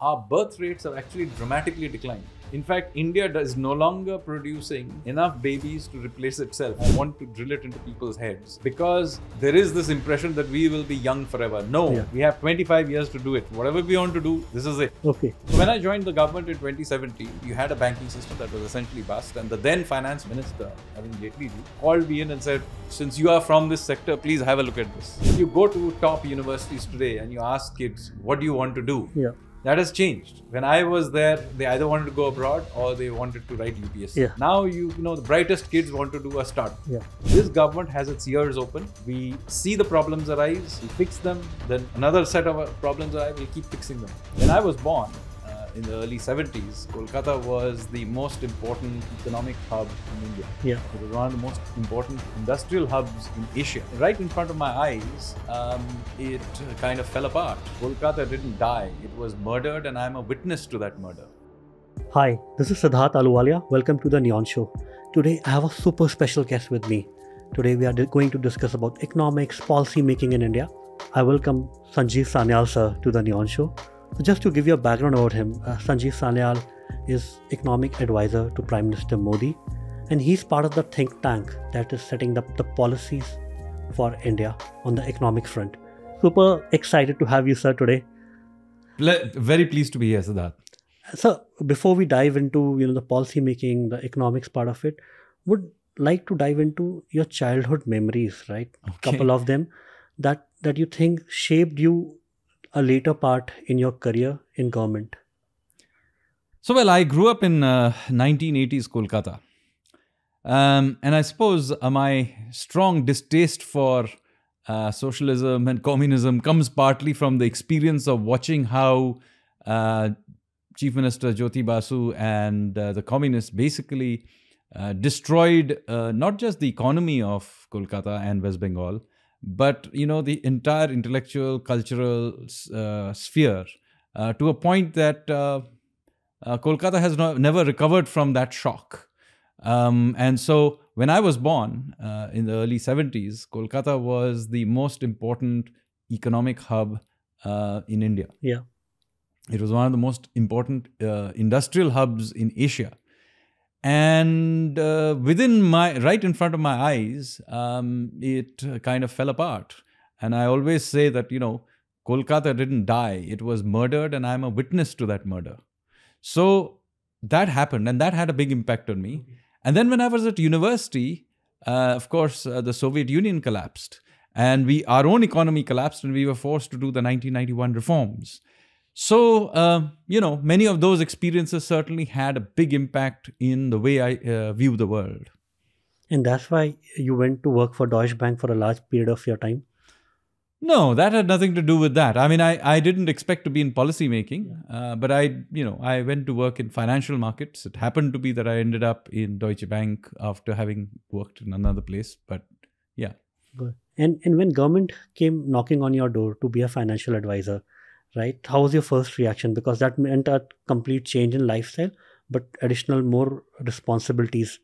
our birth rates have actually dramatically declined. In fact, India is no longer producing enough babies to replace itself. I want to drill it into people's heads because there is this impression that we will be young forever. No, Yeah. we have 25 years to do it. Whatever we want to do, this is it. Okay. So when I joined the government in 2017, you had a banking system that was essentially bust, and the then finance minister, Arun Jaitley, ji, called me in and said, "Since you are from this sector, please have a look at this. If you go to top universities today and you ask kids, what do you want to do? Yeah. That has changed. When I was there, they either wanted to go abroad or they wanted to write UPSC. Yeah. Now you, you know the brightest kids want to do a startup. Yeah. This government has its ears open. We see the problems arise, we fix them. Then another set of problems arise, we keep fixing them. When I was born in the early 70s, Kolkata was the most important economic hub in India. Yeah. It was one of the most important industrial hubs in Asia. Right in front of my eyes, um, it kind of fell apart. Kolkata didn't die, it was murdered, and I'm a witness to that murder. Hi, this is Siddharth Ahluwalia. Welcome to the Neon Show. Today I have a super special guest with me. Today we are going to discuss about economics, policy making in India. I welcome Sanjeev Sanyal sir to the Neon Show. So just to give you a background about him, uh, Sanjeev Sanyal is economic advisor to Prime Minister Modi, and he's part of the think tank that is setting up the policies for India on the economic front. Super excited to have you, sir, today. Ple- very pleased to be here, Siddharth. So before we dive into you know the policy making, the economics part of it, would like to dive into your childhood memories, right? Okay. Couple of them that that you think shaped you a later part in your career in government. So, well, I grew up in uh, 1980s Kolkata. Um, and I suppose uh, my strong distaste for uh, socialism and communism comes partly from the experience of watching how uh, Chief Minister Jyoti Basu and uh, the communists basically uh, destroyed uh, not just the economy of Kolkata and West Bengal, but you know the entire intellectual, cultural uh, sphere uh, to a point that uh, uh, Kolkata has no, never recovered from that shock. Um, and so when I was born uh, in the early 70s, Kolkata was the most important economic hub uh, in India. Yeah. It was one of the most important uh, industrial hubs in Asia. And uh, within my, right in front of my eyes, um, it kind of fell apart. And I always say that, you know, Kolkata didn't die, it was murdered, and I'm a witness to that murder. So that happened, and that had a big impact on me. And then when I was at university, uh, of course, uh, the Soviet Union collapsed, and we our own economy collapsed, and we were forced to do the 1991 reforms. So uh, you know, many of those experiences certainly had a big impact in the way I uh, view the world. And that's why you went to work for Deutsche Bank for a large period of your time. No, that had nothing to do with that. I mean, I, I didn't expect to be in policy making, uh, but I, you know, I went to work in financial markets. It happened to be that I ended up in Deutsche Bank after having worked in another place. But yeah, Good. And and when government came knocking on your door to be a financial advisor, right? How was your first reaction? Because that meant a complete change in lifestyle, but additional more responsibilities.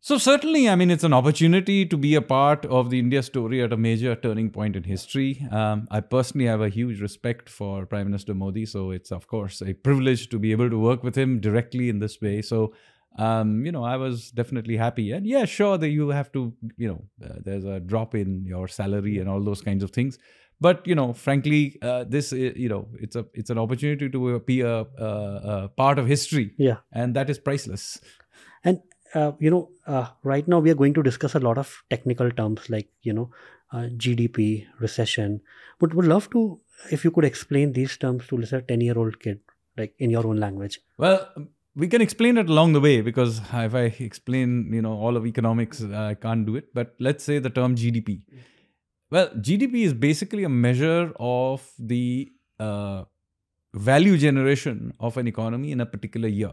So certainly, I mean, it's an opportunity to be a part of the India story at a major turning point in history. Um, I personally have a huge respect for Prime Minister Modi, so it's of course a privilege to be able to work with him directly in this way. So, um, you know, I was definitely happy. And yeah, sure, that you have to, you know, uh, there's a drop in your salary and all those kinds of things. But you know, frankly, uh, this uh, you know, it's a it's an opportunity to be a, a, a part of history, Yeah. and that is priceless. And uh, you know, uh, right now we are going to discuss a lot of technical terms like you know, uh, GDP, recession. But would love to if you could explain these terms to let's say a ten year old kid, like in your own language. Well, we can explain it along the way because if I explain, you know, all of economics, I can't do it. But let's say the term GDP. Well, GDP is basically a measure of the uh, value generation of an economy in a particular year.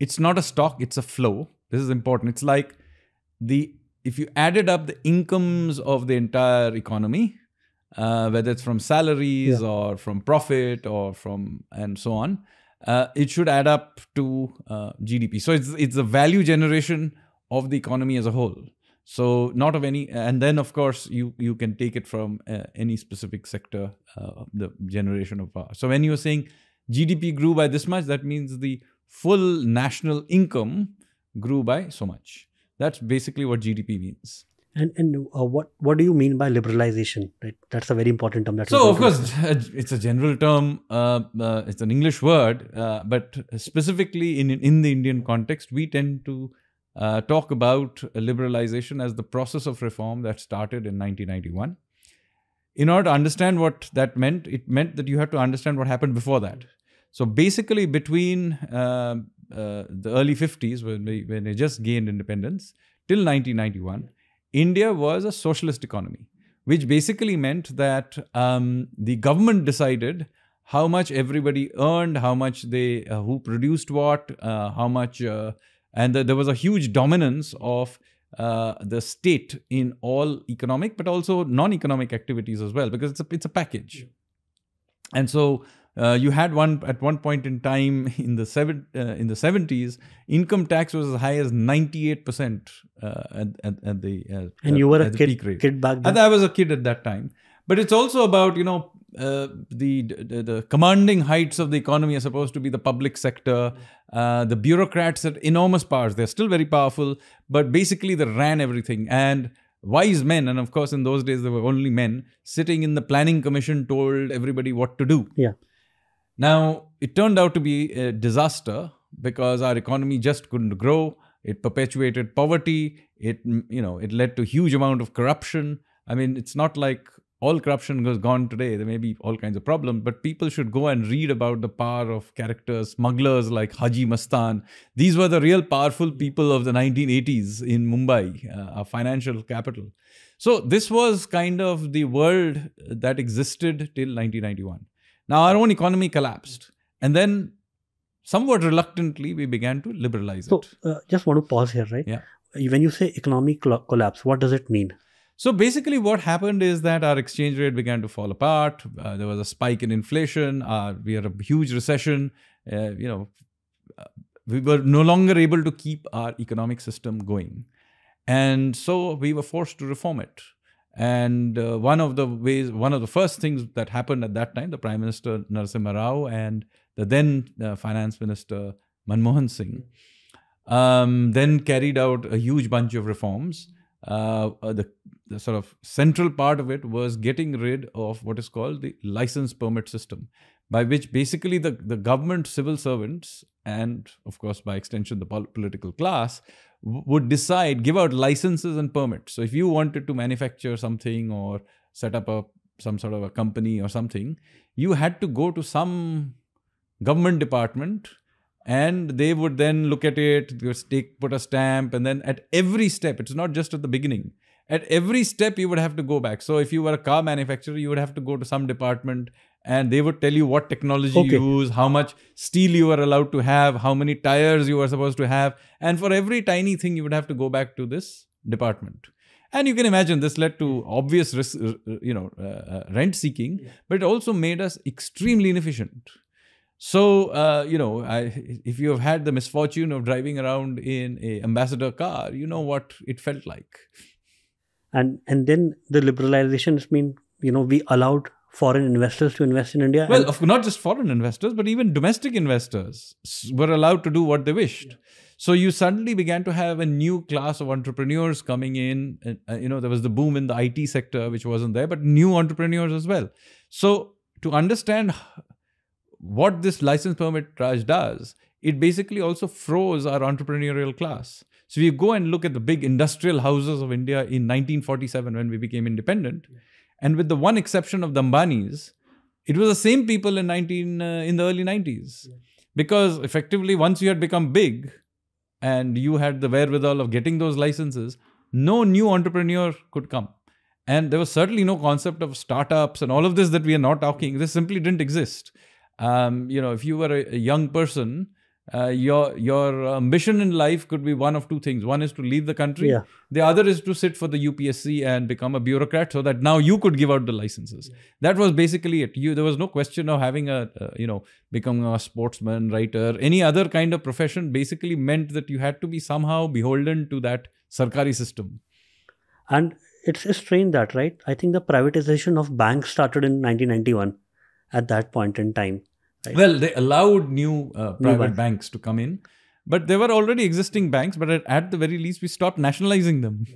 It's not a stock; it's a flow. This is important. It's like the if you added up the incomes of the entire economy, uh, whether it's from salaries Yeah. or from profit or from and so on, uh, it should add up to uh, GDP. So it's it's the value generation of the economy as a whole. So not of any, and then of course you you can take it from uh, any specific sector, uh, the generation of power. So when you are saying GDP grew by this much, that means the full national income grew by so much. That's basically what GDP means. And and uh, what what do you mean by liberalization? Right, that's a very important term. That's so of course it's a general term. Uh, uh, it's an English word, uh, but specifically in in the Indian context, we tend to uh, talk about liberalization as the process of reform that started in 1991. In order to understand what that meant, it meant that you had to understand what happened before that. So basically, between uh, uh, the early 50s, when they, when they just gained independence, till 1991, India was a socialist economy, which basically meant that um, the government decided how much everybody earned, how much they, uh, who produced what, uh, how much, uh, and the, there was a huge dominance of uh, the state in all economic, but also non-economic activities as well, because it's a it's a package. And so uh, you had one at one point in time in the seven uh, in the seventies, income tax was as high as ninety eight percent uh, at, at, at the uh, and you were a kid, kid back then. And I was a kid at that time. But it's also about you know uh, the, the, the commanding heights of the economy are supposed to be the public sector. Uh, the bureaucrats had enormous powers. They're still very powerful, but basically they ran everything. And wise men, and of course in those days there were only men, sitting in the planning commission told everybody what to do. Yeah. Now, it turned out to be a disaster because our economy just couldn't grow. It perpetuated poverty. It, you know, it led to huge amount of corruption. I mean, it's not like all corruption was gone today. There may be all kinds of problems, but people should go and read about the power of characters, smugglers like Haji Mastan. These were the real powerful people of the 1980s in Mumbai, uh, our financial capital. So this was kind of the world that existed till 1991. Now our own economy collapsed. And then somewhat reluctantly, we began to liberalize so, it. So uh, just want to pause here, right? Yeah. When you say economic collapse, what does it mean? So basically, what happened is that our exchange rate began to fall apart. Uh, there was a spike in inflation. Uh, we had a huge recession. Uh, you know, uh, we were no longer able to keep our economic system going, and so we were forced to reform it. And uh, one of the ways, one of the first things that happened at that time, the Prime Minister Narasimha Rao and the then uh, Finance Minister Manmohan Singh um, then carried out a huge bunch of reforms. Uh, uh, the, the, sort of central part of it was getting rid of what is called the license permit system, by which basically the, the government civil servants and, of course, by extension, the pol- political class would decide, give out licenses and permits. So if you wanted to manufacture something or set up a some sort of a company or something, you had to go to some government department and they would then look at it, take, put a stamp, and then at every step, it's not just at the beginning. At every step, you would have to go back. So if you were a car manufacturer, you would have to go to some department and they would tell you what technology okay. you use, how much steel you are allowed to have, how many tires you are supposed to have. And for every tiny thing, you would have to go back to this department. And you can imagine this led to obvious, risk, you know, uh, uh, rent seeking, yeah. but it also made us extremely inefficient. So, uh, you know, I, if you have had the misfortune of driving around in a ambassador car, you know what it felt like. And and then the liberalizations mean, you know, we allowed foreign investors to invest in India. Well, of, not just foreign investors, but even domestic investors were allowed to do what they wished. Yeah. So you suddenly began to have a new class of entrepreneurs coming in. And, uh, you know, there was the boom in the IT sector, which wasn't there, but new entrepreneurs as well. So to understand what this license permit Raj does, it basically also froze our entrepreneurial class. So you go and look at the big industrial houses of India in 1947 when we became independent, yeah. and with the one exception of the Ambanis, it was the same people in 19 uh, in the early 90s, yeah. because effectively once you had become big, and you had the wherewithal of getting those licenses, no new entrepreneur could come. And there was certainly no concept of startups and all of this that we are not talking. This simply didn't exist um, you know, if you were a, a young person, uh, your your ambition in life could be one of two things. One is to leave the country. Yeah. The other is to sit for the UPSC and become a bureaucrat, so that now you could give out the licenses. Yeah. That was basically it. You there was no question of having a uh, you know becoming a sportsman, writer, any other kind of profession. Basically meant that you had to be somehow beholden to that sarkari system. And it's, it's strange that, right? I think the privatization of banks started in 1991 at that point in time. Right? Well, they allowed new uh, private banks. banks to come in, but there were already existing banks. But at, at the very least, we stopped nationalizing them.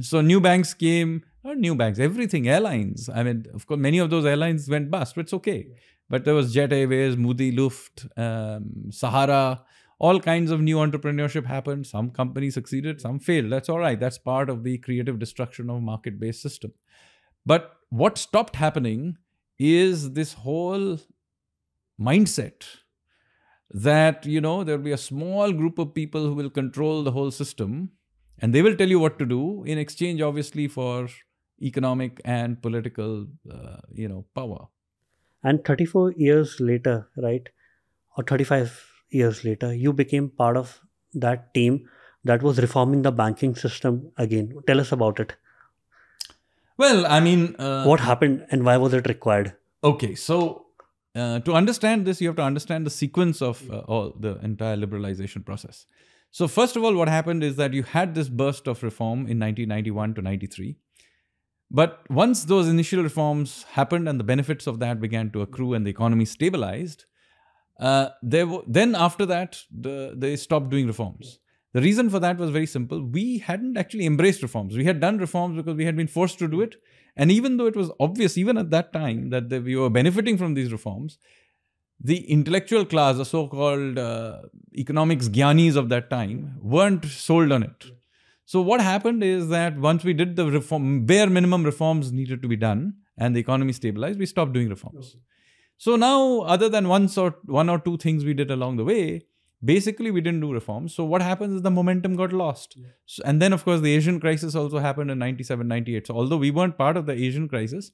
So new banks came, not new banks, everything, airlines. I mean, of course, many of those airlines went bust, but it's okay. But there was Jet Airways, ModiLuft, um, Sahara, all kinds of new entrepreneurship happened. Some companies succeeded, some failed. That's all right. That's part of the creative destruction of market-based system. But what stopped happening is this whole mindset that you know there'll be a small group of people who will control the whole system and they will tell you what to do in exchange obviously for economic and political uh, you know power And 34 years later, right, or 35 years later, you became part of that team that was reforming the banking system again. Tell us about it. Well i mean uh, What happened and why was it required? Okay, so uh, to understand this, you have to understand the sequence of uh, all the entire liberalization process. So first of all, what happened is that you had this burst of reform in 1991 to 93. But once those initial reforms happened and the benefits of that began to accrue and the economy stabilized, uh, there w- then after that the, they stopped doing reforms. The reason for that was very simple. We hadn't actually embraced reforms. We had done reforms because we had been forced to do it. And even though it was obvious, even at that time, that we were benefiting from these reforms, the intellectual class, the so called uh, economics gyanis of that time, weren't sold on it. So, what happened is that once we did the reform, bare minimum reforms needed to be done and the economy stabilized, we stopped doing reforms. So now, other than one sort, one or two things we did along the way, basically we didn't do reforms. So what happens is the momentum got lost. So, and then, of course, the Asian crisis also happened in 97, 98. So although we weren't part of the Asian crisis,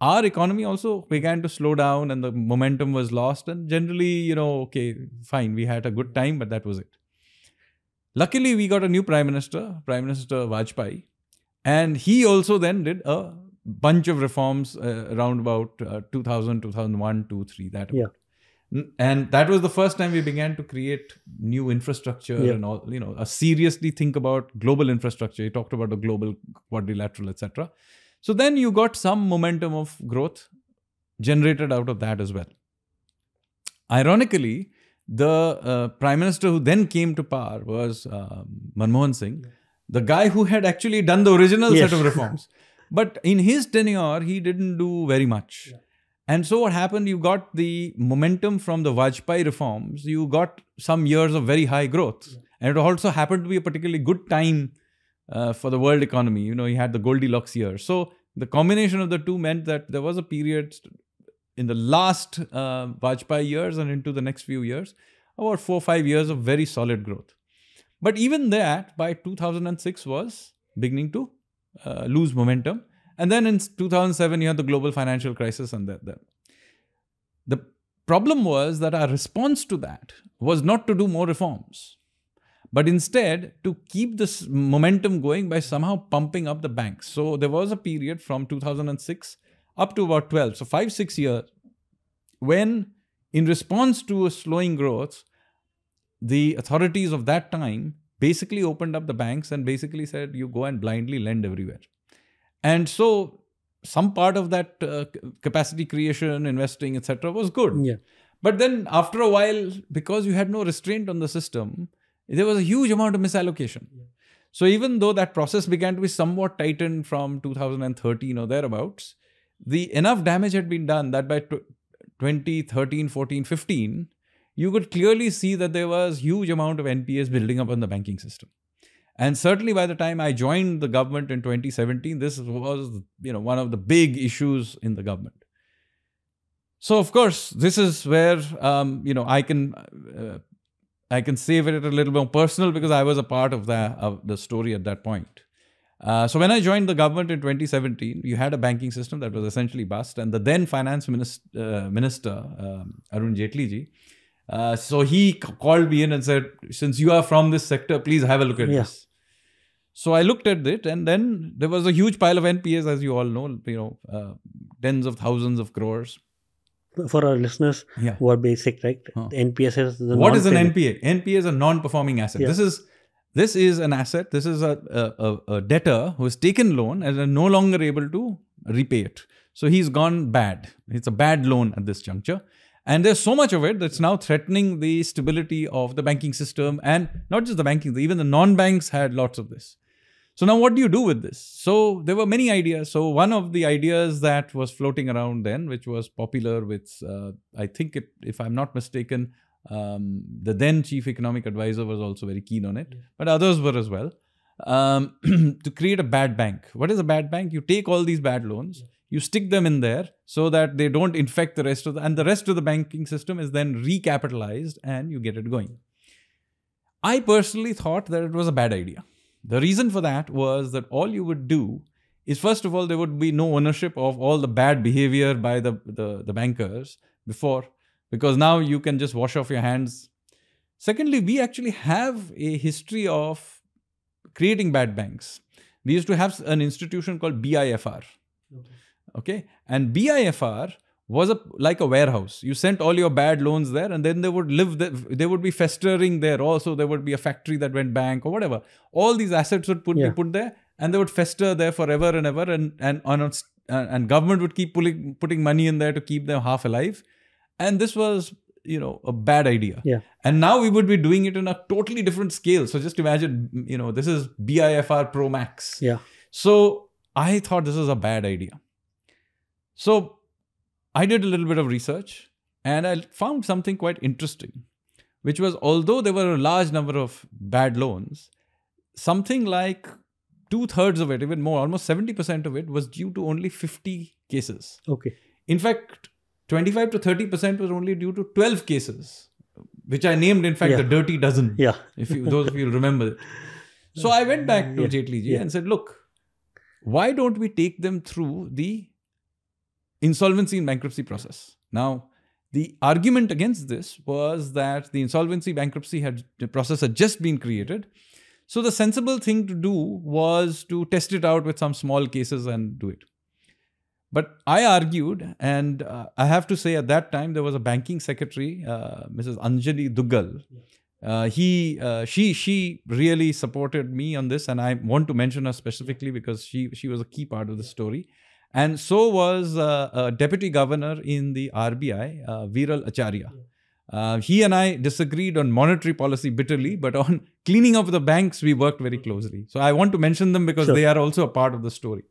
our economy also began to slow down and the momentum was lost. And generally, you know, okay, fine, we had a good time, but that was it. Luckily, we got a new prime minister, Prime Minister Vajpayee, and he also then did a bunch of reforms uh, around about uh, 2000, 2001, 2, 3, that. Yeah. N- And that was the first time we began to create new infrastructure Yeah. and all, you know, uh, seriously think about global infrastructure. You talked about the golden quadrilateral, etc. So then you got some momentum of growth generated out of that as well. Ironically, the uh, prime minister who then came to power was um, Manmohan Singh, the guy who had actually done the original Yes. set of reforms. But in his tenure, he didn't do very much. And so what happened, you got the momentum from the Vajpayee reforms, you got some years of very high growth. And it also happened to be a particularly good time uh, for the world economy. You know, you had the Goldilocks year. So the combination of the two meant that there was a period in the last uh, Vajpayee years and into the next few years, about four or five years of very solid growth. But even that, by 2006, was beginning to uh, lose momentum. And then in 2007, you had the global financial crisis, and that. The problem was that our response to that was not to do more reforms, but instead to keep this momentum going by somehow pumping up the banks. So there was a period from 2006 up to about 12, so five, six years, when in response to a slowing growth, the authorities of that time basically opened up the banks and basically said, you go and blindly lend everywhere. And so some part of that uh, capacity creation, investing, etc., was good. Yeah. But then after a while, because you had no restraint on the system, there was a huge amount of misallocation. So even though that process began to be somewhat tightened from 2013 or thereabouts, the enough damage had been done that by tw 2013, 14, 15, you could clearly see that there was a huge amount of NPAs building up on the banking system. And certainly by the time I joined the government in 2017, this was you know one of the big issues in the government. So of course, this is where um, you know I can uh, I can save it a little more personal because I was a part of the of the story at that point. Uh, so when I joined the government in 2017, you had a banking system that was essentially bust, and the then finance minister, uh, minister um, Arun Jaitley ji, uh, so he called me in and said, "Since you are from this sector, please have a look at Yeah. this." So I looked at it, and then there was a huge pile of NPAs, as you all know, you know, uh, tens of thousands of crores. For our listeners Yeah. who are basic, right? Huh. NPS is the What is an. NPA? NPA is a non-performing asset. Yeah. This is this is an asset. This is a, a, a- debtor who has taken loan and is no longer able to repay it. So he's gone bad. It's a bad loan at this juncture. And there's so much of it that's now threatening the stability of the banking system and not just the banking, even the non banks had lots of this. So now what do you do with this? So there were many ideas. So one of the ideas that was floating around then, which was popular with, uh, I think it, if I'm not mistaken, um, the then chief economic advisor was also very keen on it, but others were as well. Um, to create a bad bank. What is a bad bank? You take all these bad loans, you stick them in there so that they don't infect the rest of the, and the rest of the banking system is then recapitalized and you get it going. I personally thought that it was a bad idea. The reason for that was that all you would do is first of all there would be no ownership of all the bad behavior by the, the, the bankers before because now you can just wash off your hands. Secondly, we actually have a history of creating bad banks. We used to have an institution called BIFR. Okay. And BIFR was a like a warehouse. You sent all your bad loans there, and then they would live. There, they would be festering there. Also, there would be a factory that went bank or whatever. All these assets would put, Yeah. be put there, and they would fester there forever and ever. And and on a, and government would keep pulling putting money in there to keep them half alive. And this was you know a bad idea. Yeah. And now we would be doing it in a totally different scale. So just imagine, you know, this is BIFR Pro Max. Yeah. So I thought this was a bad idea. So I did a little bit of research and I found something quite interesting, which was although there were a large number of bad loans, something like two thirds of it, even more, almost 70% of it was due to only 50 cases. Okay. In fact, 25 to 30% was only due to 12 cases, which I named, in fact, Yeah. the dirty dozen Yeah. if you those of you remember it. So I went back to Yeah, yeah. and said, look, why don't we take them through the insolvency and bankruptcy process? Now, the argument against this was that the insolvency bankruptcy had the process had just been created. So the sensible thing to do was to test it out with some small cases and do it. But I argued, and uh, I have to say, at that time there was a banking secretary, uh, Mrs. Anjuly Duggal. Uh, he, uh, she, she really supported me on this, and I want to mention her specifically because she, she was a key part of the story. And so was uh, a deputy governor in the RBI, uh, Viral Acharya. Uh, he and I disagreed on monetary policy bitterly, but on cleaning up the banks, we worked very closely. So I want to mention them because Sure. they are also a part of the story.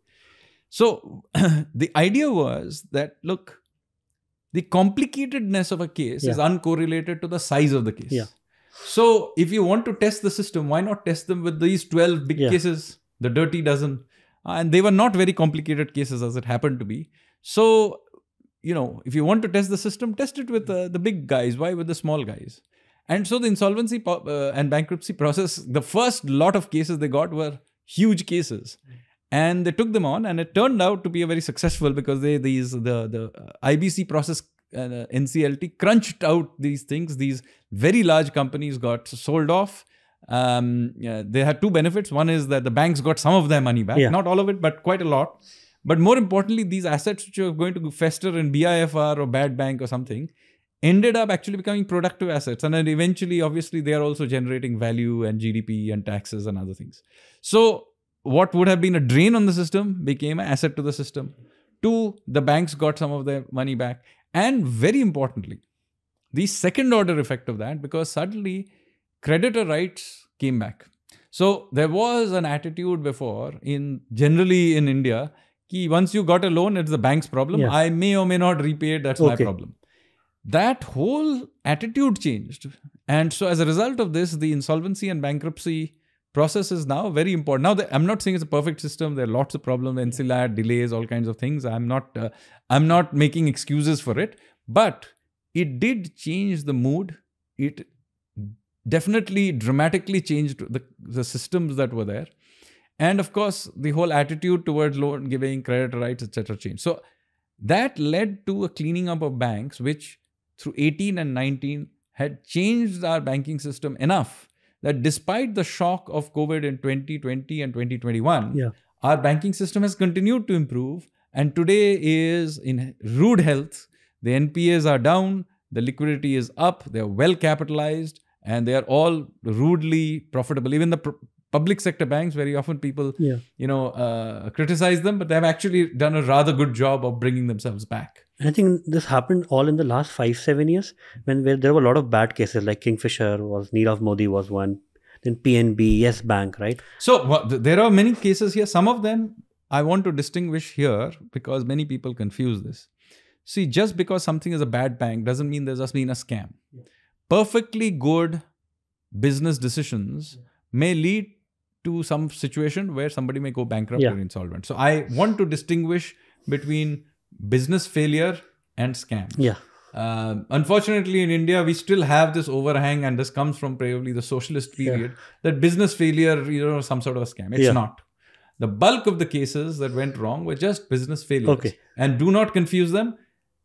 So the idea was that look, the complicatedness of a case is uncorrelated to the size of the case. Yeah. So if you want to test the system, why not test them with these 12 big Yeah. cases, the dirty dozen? And they were not very complicated cases as it happened to be. So, you know, if you want to test the system, test it with uh, the big guys. Why with the small guys? And so the insolvency uh, and bankruptcy process, the first lot of cases they got were huge cases. And they took them on, and it turned out to be a very successful because they these the the uh, IBC process uh, NCLT crunched out these things. These very large companies got sold off. Um, yeah, they had two benefits. One is that the banks got some of their money back, Yeah. not all of it, but quite a lot. But more importantly, these assets which are going to fester in BIFR or bad bank or something ended up actually becoming productive assets. And then eventually, obviously, they are also generating value and GDP and taxes and other things. So, what would have been a drain on the system became an asset to the system. Two, the banks got some of their money back. And very importantly, the second order effect of that, because suddenly creditor rights came back. So there was an attitude before in generally in India, ki once you got a loan, it's the bank's problem. Yeah. I may or may not repay it. That's my problem. That whole attitude changed. And so as a result of this, the insolvency and bankruptcy process is now very important. Now, the, I'm not saying it's a perfect system. There are lots of problems, NCLAT, delays, all kinds of things. I'm not, uh, I'm not making excuses for it, but it did change the mood. It definitely dramatically changed the, the systems that were there. And of course, the whole attitude towards loan giving, credit rights, etc., changed. So that led to a cleaning up of banks, which through 18 and 19 had changed our banking system enough that despite the shock of COVID in 2020 and 2021, Yeah. our banking system has continued to improve and today is in rude health. The NPAs are down, the liquidity is up, they're well capitalized, and they are all rudely profitable. Even the pr- public sector banks, very often people, Yeah. you know, uh, criticize them, but they've actually done a rather good job of bringing themselves back. And I think this happened all in the last five, seven years when there were a lot of bad cases like Kingfisher was, Nirav Modi was one, then PNB, Yes Bank, right? So th- there are many cases here. Some of them I want to distinguish here because many people confuse this. See, just because something is a bad bank doesn't mean there's just been a scam. Perfectly good business decisions may lead to some situation where somebody may go bankrupt Yeah. or insolvent. So I want to distinguish between business failure and scam. Yeah. Um, unfortunately, in India, we still have this overhang, and this comes from probably the socialist period that business failure, you know, some sort of a scam. It's Yeah. not. The bulk of the cases that went wrong were just business failures. Okay. And do not confuse them.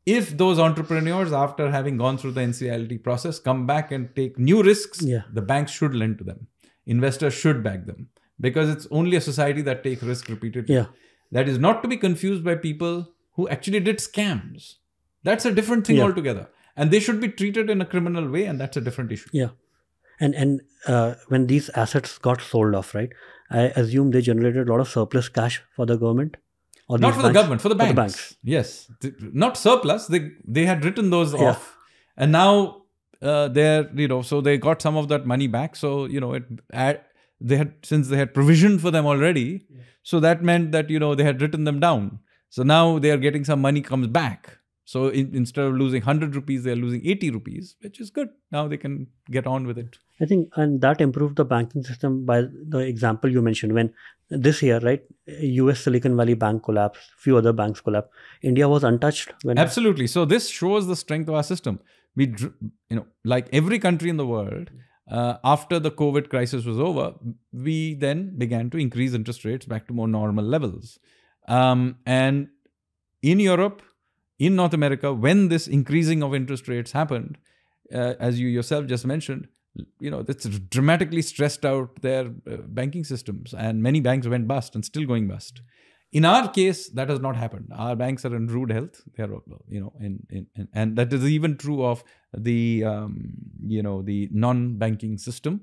If those entrepreneurs, after having gone through the NCLT process, come back and take new risks, Yeah. the banks should lend to them. Investors should back them because it's only a society that takes risk repeatedly. Yeah. That is not to be confused by people who actually did scams. That's a different thing Yeah. altogether. And they should be treated in a criminal way, and that's a different issue. Yeah. And and uh, when these assets got sold off, right? I assume they generated a lot of surplus cash for the government. Or Not these for the government, for the For the banks. banks. Yes. Not surplus. They they had written those Yeah. off. And now uh, they're, you know, so they got some of that money back. So, you know, it add, they had since they had provisioned for them already. So that meant that, you know, they had written them down. So now they are getting some money comes back. So in, instead of losing 100 rupees, they're losing 80 rupees, which is good. Now they can get on with it. I think, and that improved the banking system by the example you mentioned. When this year, right, U.S. Silicon Valley Bank collapsed, few other banks collapsed. India was untouched when Absolutely. So this shows the strength of our system. We, you know, like every country in the world, uh, after the COVID crisis was over, we then began to increase interest rates back to more normal levels. Um, and in Europe, in North America, when this increasing of interest rates happened, uh, as you yourself just mentioned, you know, it's dramatically stressed out their uh, banking systems, and many banks went bust and still going bust. In our case, that has not happened. Our banks are in rude health. They are, you know, in, in, in and that is even true of the, um, you know, the non-banking system.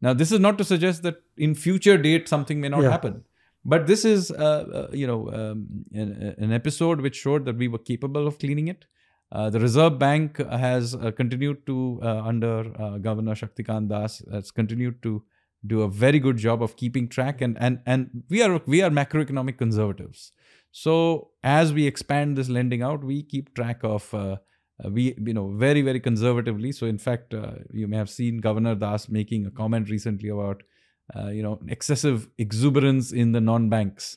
Now, this is not to suggest that in future date something may not Yeah. happen, but this is, uh, uh, you know, um, an, an episode which showed that we were capable of cleaning it. Uh, the Reserve Bank has uh, continued to, under Governor Shaktikant Das, has continued to do a very good job of keeping track, and and and we are we are macroeconomic conservatives. So as we expand this lending out, we keep track of. Uh, we you know very very conservatively so in fact uh, you may have seen governor das making a comment recently about you know excessive exuberance in the non banks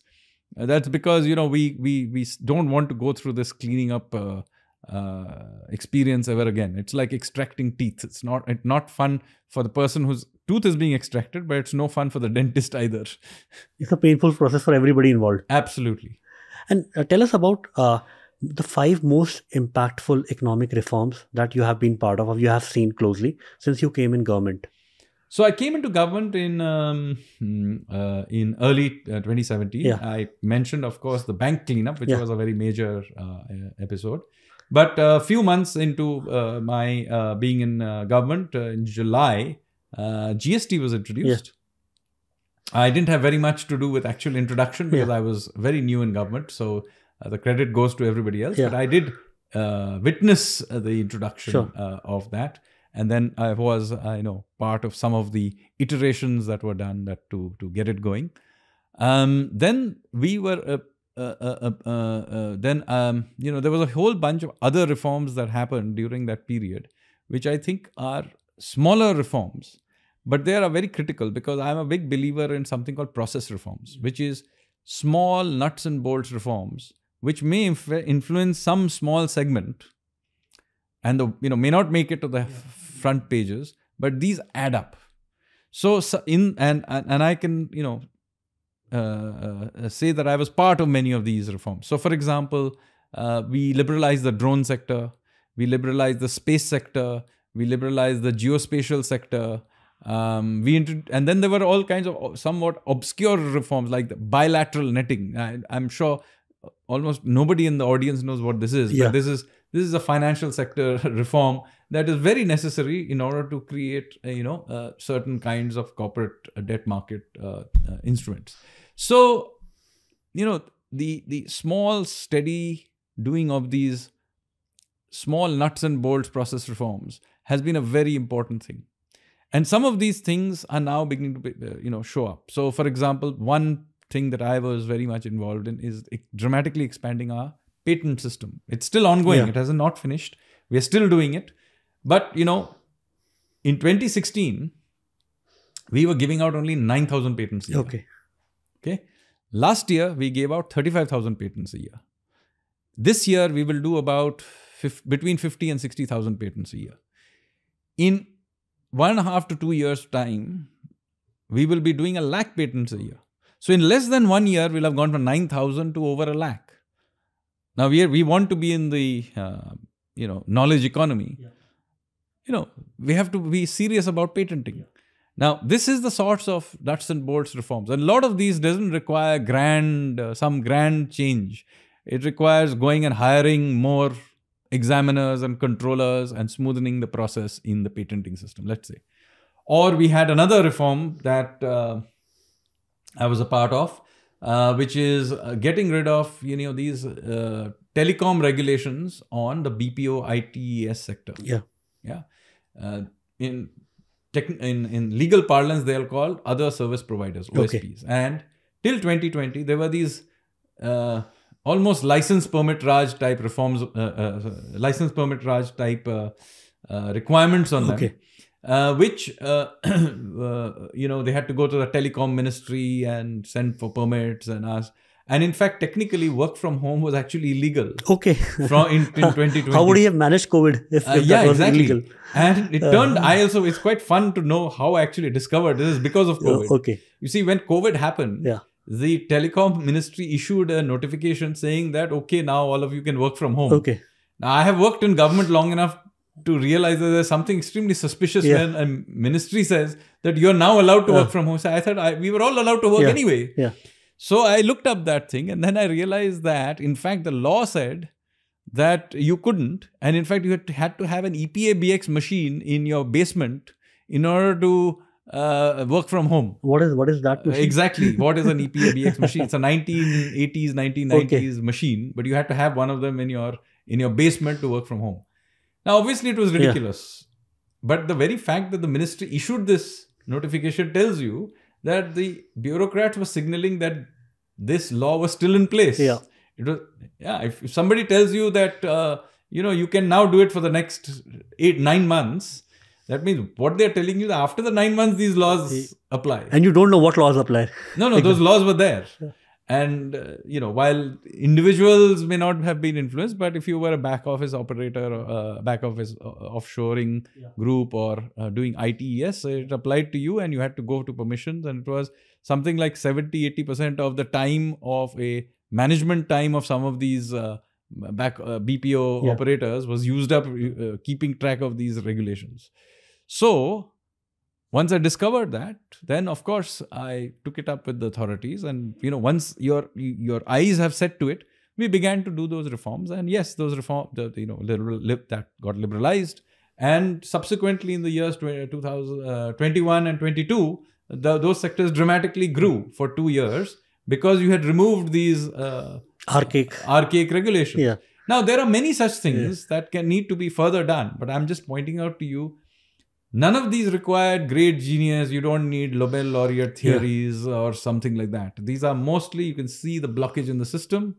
uh, that's because you know we we we don't want to go through this cleaning up uh, uh, experience ever again. It's like extracting teeth. It's not it's not fun for the person whose tooth is being extracted but it's no fun for the dentist either. It's a painful process for everybody involved. absolutely. And uh, tell us about uh, the five most impactful economic reforms that you have been part of, or you have seen closely since you came in government. So I came into government in um, hmm, uh, in early uh, 2017. Yeah. I mentioned, of course, the bank cleanup, which Yeah. was a very major uh, uh, episode. But a few months into uh, my uh, being in uh, government, uh, in July, uh, GST was introduced. I didn't have very much to do with actual introduction because Yeah. I was very new in government. So uh, the credit goes to everybody else. Yeah. But I did uh, witness uh, the introduction Sure. uh, of that and then I was, uh, you know, part of some of the iterations that were done that to to get it going. Um, then we were, uh, uh, uh, uh, uh, then um, you know, there was a whole bunch of other reforms that happened during that period, which I think are smaller reforms, but they are very critical because I'm a big believer in something called process reforms, which is small nuts and bolts reforms, which may inf- influence some small segment and the you know may not make it to the f- front pages but these add up. So, so in and, and i can you know uh, uh, say that i was part of many of these reforms. So for example uh, we liberalized the drone sector we liberalized the space sector we liberalized the geospatial sector um, we and then there were all kinds of somewhat obscure reforms like the bilateral netting. I, i'm sure almost nobody in the audience knows what this is Yeah. but this is this is a financial sector reform that is very necessary in order to create uh, you know uh, certain kinds of corporate uh, debt market uh, uh, instruments. So you know the the small steady doing of these small nuts and bolts process reforms has been a very important thing. And some of these things are now beginning to be, you know show up. So for example one thing that i was very much involved in is dramatically expanding our patent system. It's still ongoing. Yeah. it hasn't not finished. We are still doing it but you know in 2016 we were giving out only 9000 patents a year. Okay. Okay. Last year, we gave out 35,000 patents a year. This year, we will do about between 50 and 60,000 patents a year. In one and a half to two years' time, we will be doing a lakh patents a year. So, in less than one year, we'll have gone from 9,000 to over a lakh. Now, we, are, we want to be in the uh, you know knowledge economy. You know, we have to be serious about patenting. Now, this is the sorts of nuts and bolts reforms. And a lot of these doesn't require grand, uh, some grand change. It requires going and hiring more examiners and controllers and smoothing the process in the patenting system, let's say. Or we had another reform that uh, I was a part of, uh, which is uh, getting rid of you know these uh, telecom regulations on the BPO ITES sector. Yeah. Yeah. Uh, in tech, in in legal parlance, they are called other service providers Okay. (OSPs). And till 2020, there were these uh, almost license permit Raj type reforms, uh, uh, license permit Raj type uh, uh, requirements on them Okay. uh, which uh, uh, you know they had to go to the telecom ministry and send for permits and ask. And in fact, technically, work from home was actually illegal Okay. from in, in 2020. How would he have managed COVID if, Uh, if yeah, that was exactly. illegal? And it turned. I also. It's quite fun to know how I actually discovered this is because of COVID. Okay. You see, when COVID happened, Yeah. the telecom ministry issued a notification saying that okay, now all of you can work from home. Okay. Now, I have worked in government long enough to realize that there's something extremely suspicious Yeah. when a ministry says that you're now allowed to Yeah. work from home. So I thought I, we were all allowed to work Yeah. anyway. Yeah. So I looked up that thing and then I realized that, in fact, the law said that you couldn't. And in fact, you had to, have an EPABX machine in your basement in order to uh, work from home. What is what is that? machine? Exactly. What is an EPABX machine? It's a 1980s, 1990s machine, but you had to have one of them in your in your basement to work from home. Now, obviously, it was Yeah. ridiculous, but the very fact that the ministry issued this notification tells you that the bureaucrats were signaling that this law was still in place. Yeah. It was yeah. If, if somebody tells you that uh, you know you can now do it for the next eight nine months, that means what they're telling you after the nine months these laws apply. And you don't know what laws apply. No, no, those laws were there. And, uh, you know, while individuals may not have been influenced, but if you were a back office operator, or uh, back office uh, offshoring Yeah. group or uh, doing ITES, it applied to you and you had to go to permissions. And it was something like 70, 80% of the time of a management time of some of these uh, back uh, BPO Yeah. operators was used up uh, keeping track of these regulations. So, once I discovered that, then of course I took it up with the authorities, and you know, once your your eyes have set to it, we began to do those reforms, and yes, those reform, the, you know, liberal, lib, that got liberalized, and subsequently in the years 20, 2021 and 22, the, those sectors dramatically grew for two years because you had removed these uh, Archaic. archaic regulations. Yeah. Now there are many such things that can need to be further done, but I'm just pointing out to you. None of these required great genius. You don't need Nobel laureate Yeah. theories or something like that. These are mostly you can see the blockage in the system.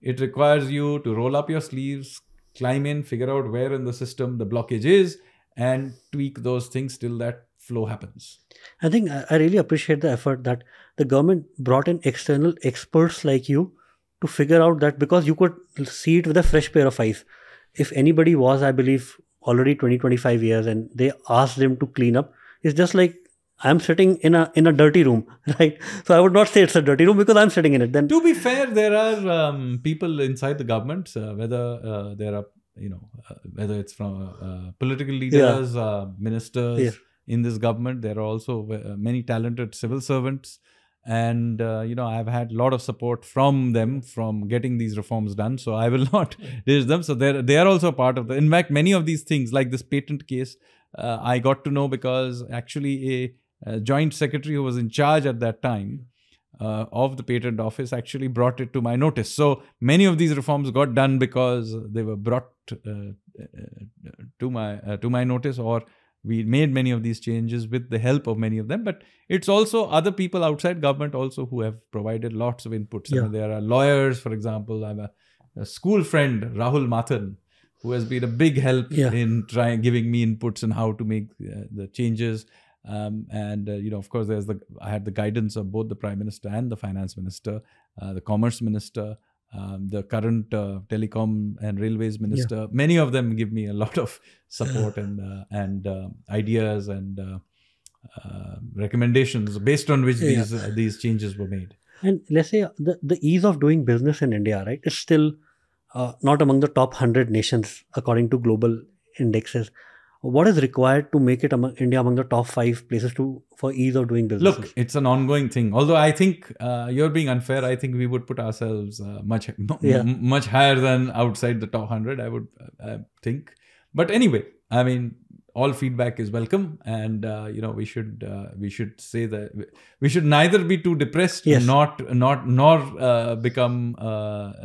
It requires you to roll up your sleeves, climb in, figure out where in the system the blockage is, and tweak those things till that flow happens. I think I really appreciate the effort that the government brought in external experts like you to figure out that because you could see it with a fresh pair of eyes. If anybody was, I believe, already 20, 25 years and they asked them to clean up, it's just like I'm sitting in a in a dirty room, right? So I would not say it's a dirty room because I'm sitting in it. Then To be fair, there are um, people inside the government, uh, whether uh, there are, you know, uh, whether it's from uh, political leaders, uh, ministers Yeah. In this government, there are also uh, many talented civil servants. and uh, you know i've had a lot of support from them from getting these reforms done. So i will not dish them. So they're they are also part of the in fact many of these things like this patent case uh, i got to know because actually a, a, joint secretary who was in charge at that time uh, of the patent office actually brought it to my notice. So many of these reforms got done because they were brought uh, uh, to my uh, to my notice or we made many of these changes with the help of many of them but it's also other people outside government also who have provided lots of inputs Yeah. I mean, there are lawyers for example i'm a, a school friend rahul matthan who has been a big help Yeah. in trying giving me inputs on how to make uh, the changes um, and uh, you know of course there's the i had the guidance of both the prime minister and the finance minister uh, the commerce minister um, the current uh, telecom and railways minister many of them give me a lot of support and uh, and uh, ideas and uh, uh, recommendations based on which Yeah. these uh, these changes were made And let's say the, the ease of doing business in India, right, is still uh, not among the top 100 nations according to global indexes. What is required to make it among India among the top five places to for ease of doing business? Look, it's an ongoing thing. Although I think uh, you're being unfair. I think we would put ourselves uh, much Yeah. m- much higher than outside the top hundred. I would uh, think. But anyway, I mean, all feedback is welcome, and uh, you know we should uh, we should say that we should neither be too depressed, Yes. not not nor uh, become uh,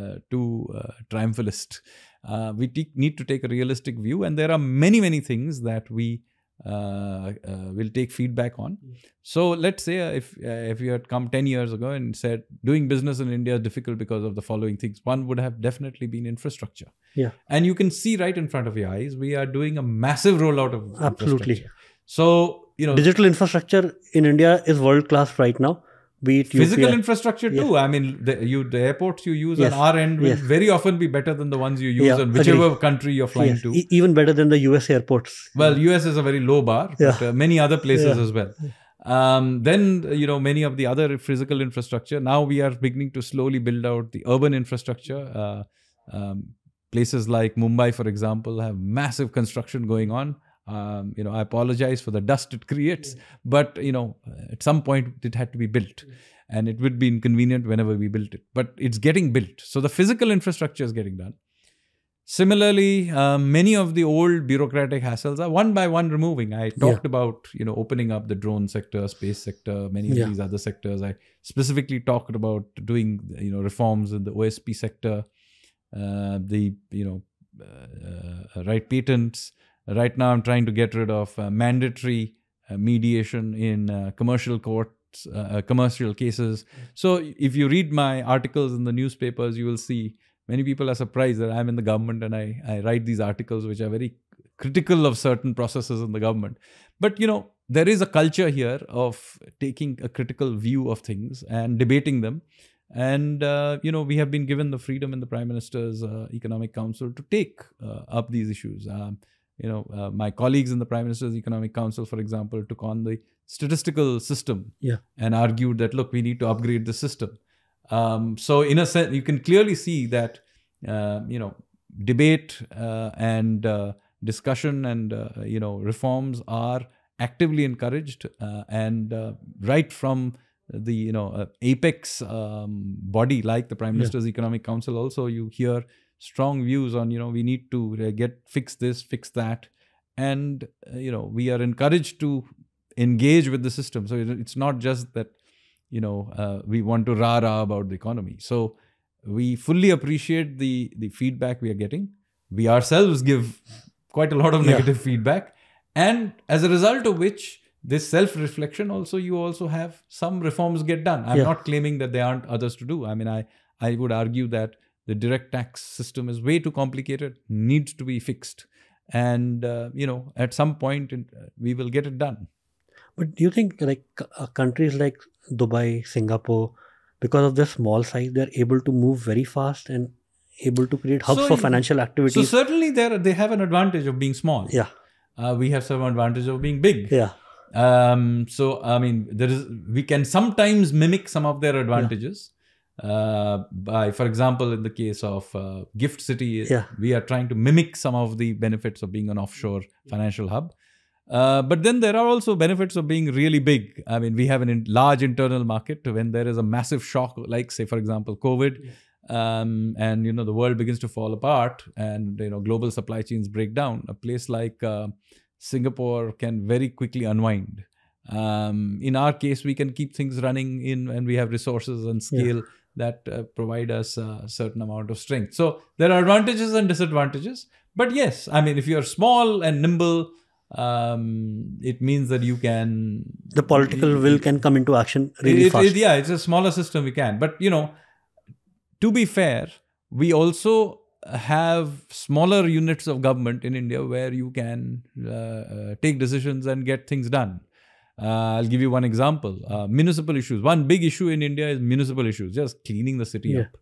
uh, too uh, triumphalist. Uh, we te- need to take a realistic view, and there are many many things that we uh, uh, will take feedback on. So let's say uh, if uh, if you had come ten years ago and said doing business in India is difficult because of the following things, one would have definitely been infrastructure. Yeah. and you can see right in front of your eyes, we are doing a massive rollout of Absolutely. So you know, Digital infrastructure in India is world class right now. Be it physical UPI. infrastructure Yeah. too. I mean, the, you the airports you use Yes. on our end will Yes. very often be better than the ones you use Yeah, on agree. whichever country you're flying Yes, to. e- even better than the US airports. Well, US is a very low bar, but uh, many other places Yeah. as well. Um, then you know many of the other physical infrastructure. Now we are beginning to slowly build out the urban infrastructure. Uh, um, places like Mumbai, for example, have massive construction going on. Um, you know, I apologize for the dust it creates, but you know, at some point it had to be built, and it would be inconvenient whenever we built it. But it's getting built, so the physical infrastructure is getting done. Similarly, um, many of the old bureaucratic hassles are one by one removing. I talked about you know opening up the drone sector, space sector, many of Yeah. these other sectors. I specifically talked about doing you know reforms in the OSP sector, uh, the you know uh, uh, right patents. Right now, I'm trying to get rid of uh, mandatory uh, mediation in uh, commercial courts, uh, commercial cases. So, if you read my articles in the newspapers, you will see many people are surprised that I'm in the government and I, I write these articles which are very critical of certain processes in the government. But you know, there is a culture here of taking a critical view of things and debating them. And uh, you know, we have been given the freedom in the Prime Minister's uh, Economic Council to take up these issues. Um, you know, uh, my colleagues in the Prime Minister's Economic Council, for example, took on the statistical system Yeah. and argued that look, we need to upgrade the system. Um, so, in a sense, you can clearly see that uh, you know debate uh, and uh, discussion and uh, you know reforms are actively encouraged, uh, and uh, right from the you know uh, apex um, body like the Prime Yeah. Minister's Economic Council, also you hear strong views on you know we need to uh, get fix this, fix that, and uh, you know we are encouraged to engage with the system. So it- it's not just that you know uh, we want to rah rah about the economy. So we fully appreciate the the feedback we are getting. We ourselves give quite a lot of Yeah. negative feedback, and as a result of which this self reflection also you also have some reforms get done. I'm Yeah. not claiming that there aren't others to do. I mean I I would argue that the direct tax system is way too complicated, needs to be fixed, and uh, you know at some point it, we will get it done. But do you think like uh, countries like Dubai, Singapore, because of their small size, they're able to move very fast and able to create hubs So for financial financial So certainly they have an advantage of being small. yeah, Uh, we have some advantage of being big. yeah, Um, so I mean, there is we can sometimes mimic some of their advantages. Uh, by, for example, in the case of uh, Gift City, Yeah. we are trying to mimic some of the benefits of being an offshore financial hub. Uh, but then there are also benefits of being really big. I mean, we have a in large internal market when there is a massive shock, like say, for example, COVID, um, and you know the world begins to fall apart, and you know global supply chains break down. A place like uh, Singapore can very quickly unwind. Um, in our case, we can keep things running in, and we have resources and scale Yeah. That uh, provide us a certain amount of strength. So there are advantages and disadvantages. But yes, I mean, if you're small and nimble, um, it means that you can. The political will can come into action really It- fast. it- yeah, it's a smaller system we can. But you know, to be fair, we also have smaller units of government in India where you can uh, uh, take decisions and get things done. Uh, I'll give you one example. Uh, municipal issues. One big issue in India is municipal issues, just cleaning the city Yeah. up.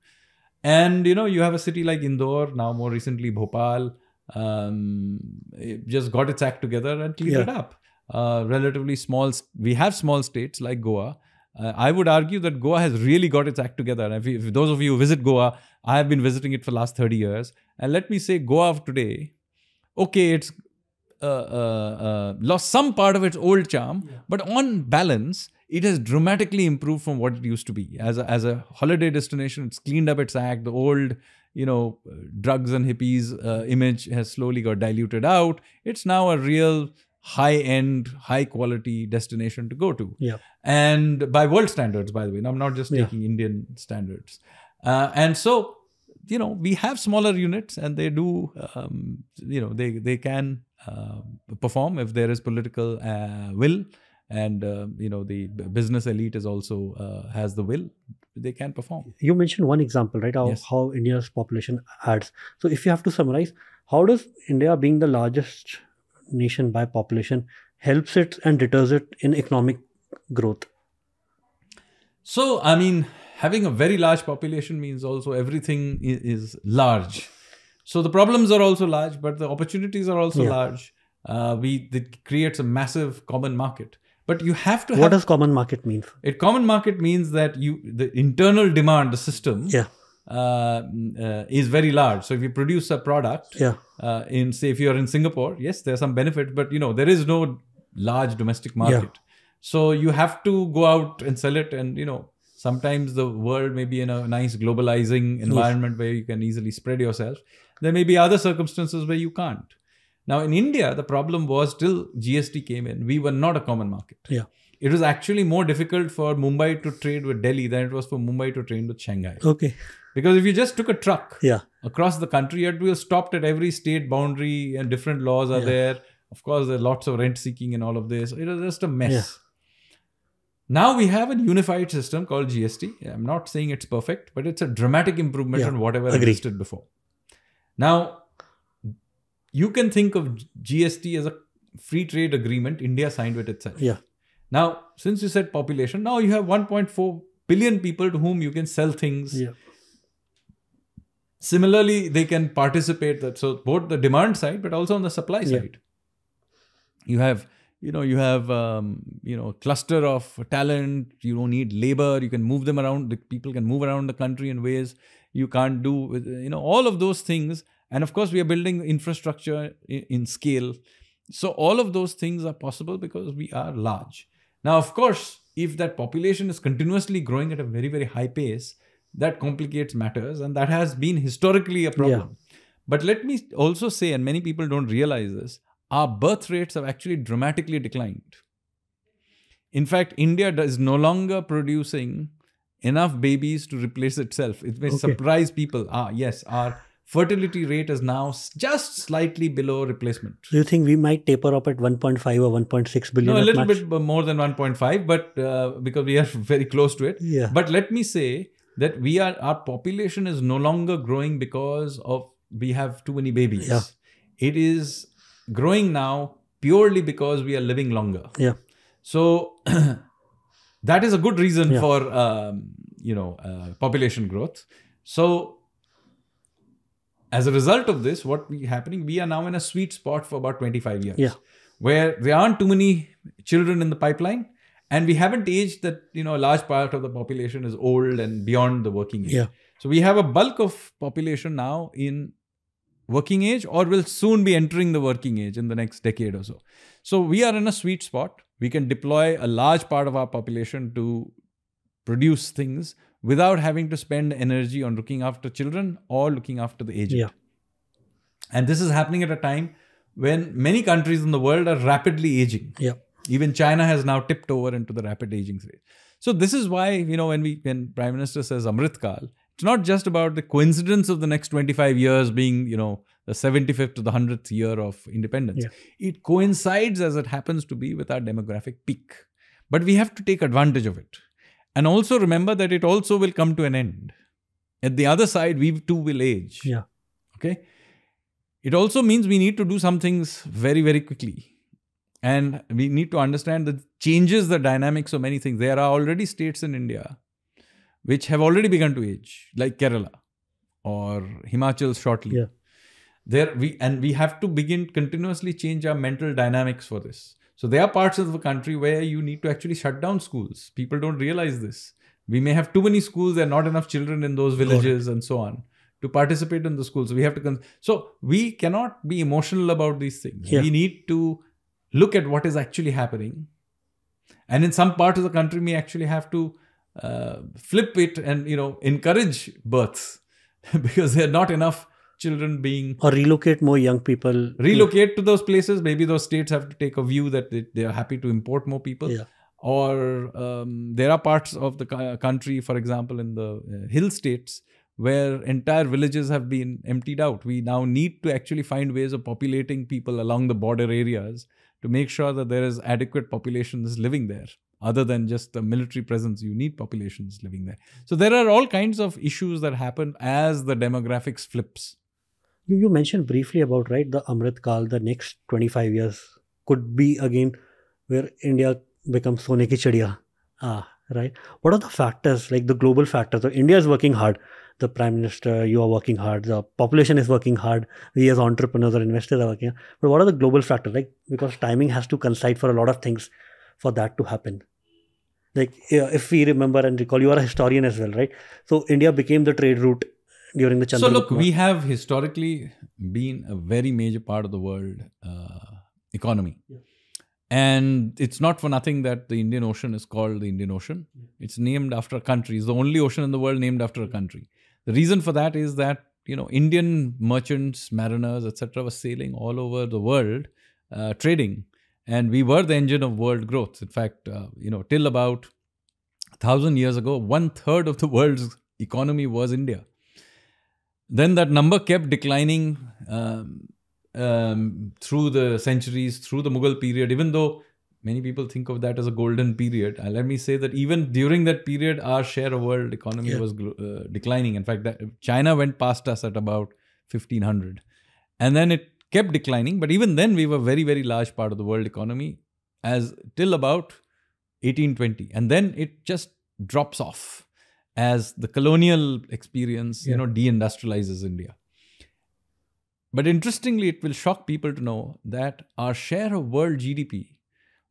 And you know, you have a city like Indore, now more recently Bhopal, um, it just got its act together and cleaned Yeah. it up. Uh, relatively small. We have small states like Goa. Uh, I would argue that Goa has really got its act together. And if, you- if those of you who visit Goa, I have been visiting it for the last 30 years. And let me say, Goa of today, okay, it's uh, uh, uh, lost some part of its old charm, but on balance, it has dramatically improved from what it used to be. As a, as a holiday destination, it's cleaned up its act. The old, you know, drugs and hippies uh, image has slowly got diluted out. It's now a real high-end, high-quality destination to go to Yeah. and by world standards by the way i'm not just Yeah. taking indian standards uh, and so you know we have smaller units and they do um, you know they they can uh, perform if there is political uh, will and uh, you know the business elite is also uh, has the will they can perform You mentioned one example, right? How, Yes. how India's population adds. So, if you have to summarize, how does India, being the largest nation by population, helps it and deters it in economic growth? So, I mean, having a very large population means also everything is, is large. So the problems are also large, but the opportunities are also Yeah. large. Uh, we it creates a massive common market. But you have to What have does common market mean? it. Common market means that you the internal demand, the system, Yeah, uh, uh, is very large. So if you produce a product, yeah, uh, in say if you are in Singapore, yes, there are some benefits, but you know there is no large domestic market. So you have to go out and sell it, and you know sometimes the world may be in a nice globalizing environment where you can easily spread yourself. There may be other circumstances where you can't. Now in India, the problem was till GST came in, we were not a common market. Yeah. It was actually more difficult for Mumbai to trade with Delhi than it was for Mumbai to trade with Shanghai. okay, Because if you just took a truck yeah, across the country, you had to be stopped at every state boundary and different laws are Yeah. there. Of course, there are lots of rent seeking and all of this. It was just a mess. Yeah. Now we have a unified system called GST. I'm not saying it's perfect, but it's a dramatic improvement Yeah, on whatever agree. existed before. Now, you can think of GST as a free trade agreement India signed with itself. yeah, Now, since you said population, now you have 1.4 billion people to whom you can sell things yeah, Similarly, they can participate that so both the demand side, but also on the supply Yeah. side. You have, you know, you have, um, you know, a cluster of talent. You don't need labor. You can move them around. The people can move around the country in ways you can't do. With, you know, all of those things. And of course, we are building infrastructure in, in scale. So all of those things are possible because we are large. Now, of course, if that population is continuously growing at a very, very high pace, that complicates matters. And that has been historically a problem. But let me also say, and many people don't realize this, our birth rates have actually dramatically declined. In fact, India is no longer producing enough babies to replace itself. It may Okay. surprise people. Ah, yes, our fertility rate is now just slightly below replacement. Do you think we might taper up at 1.5 or 1.6 billion? No, a little max? bit more than 1.5, but uh, because we are very close to it. Yeah. But let me say that we are our population is no longer growing because of we have too many babies. Yeah. It is growing now purely because we are living longer. Yeah. So that is a good reason Yeah. for um, you know uh, population growth. So as a result of this, what we happening? We are now in a sweet spot for about 25 years. Yeah. Where there aren't too many children in the pipeline. And we haven't aged that, you know, a large part of the population is old and beyond the working age. Yeah. So we have a bulk of population now in working age or will soon be entering the working age in the next decade or so. So we are in a sweet spot. We can deploy a large part of our population to produce things without having to spend energy on looking after children or looking after the aged. Yeah. And this is happening at a time when many countries in the world are rapidly aging. Yeah. Even China has now tipped over into the rapid aging stage. So this is why, you know, when we when Prime Minister says Amrit Kaal, it's not just about the coincidence of the next 25 years being, you know, the 75th to the 100th year of independence. Yeah. It coincides as it happens to be with our demographic peak. But we have to take advantage of it. And also remember that it also will come to an end. At the other side, we too will age. Yeah. Okay. It also means we need to do some things very, very quickly. And we need to understand that changes the dynamics of many things. There are already states in India which have already begun to age, like Kerala or Himachal shortly. Yeah. There we and we have to begin continuously change our mental dynamics for this. So there are parts of the country where you need to actually shut down schools. People don't realize this. We may have too many schools, there are not enough children in those villages and so on to participate in the schools. So we have to con- so we cannot be emotional about these things. Yeah. We need to look at what is actually happening. And in some parts of the country, we actually have to uh, flip it and you know encourage births because there are not enough children being Or relocate more young people. relocate to those places. Maybe those states have to take a view that they, they are happy to import more people. Yeah. Or um, there are parts of the country, for example, in the uh, hill states, where entire villages have been emptied out. We now need to actually find ways of populating people along the border areas to make sure that there is adequate populations living there. Other than just the military presence, you need populations living there. So there are all kinds of issues that happen as the demographics flips. You, you mentioned briefly about right the Amrit Kaal, the next 25 years could be again where India becomes Sone ki chidiya. Ah, right. What are the factors, like the global factors? So India is working hard. The Prime Minister, you are working hard. The population is working hard. We as entrepreneurs or investors are working hard. But what are the global factors? Like because timing has to coincide for a lot of things for that to happen. Like if we remember and recall, you are a historian as well, right? So India became the trade route during the So look, we have historically been a very major part of the world uh, economy. Yeah. And it's not for nothing that the Indian Ocean is called the Indian Ocean. It's named after a country. It's the only ocean in the world named after a country. The reason for that is that you know Indian merchants, mariners, etc., were sailing all over the world, uh, trading, and we were the engine of world growth. In fact, uh, you know, till about a thousand years ago, one third of the world's economy was India then that number kept declining um, um, through the centuries, through the Mughal period, even though many people think of that as a golden period. Uh, let me say that even during that period, our share of world economy Yeah. was uh, declining. In fact, that, China went past us at about 1500. And then it kept declining. But even then, we were a very, very large part of the world economy as till about 1820. And then it just drops off as the colonial experience, you know, deindustrializes India. But interestingly, it will shock people to know that our share of world GDP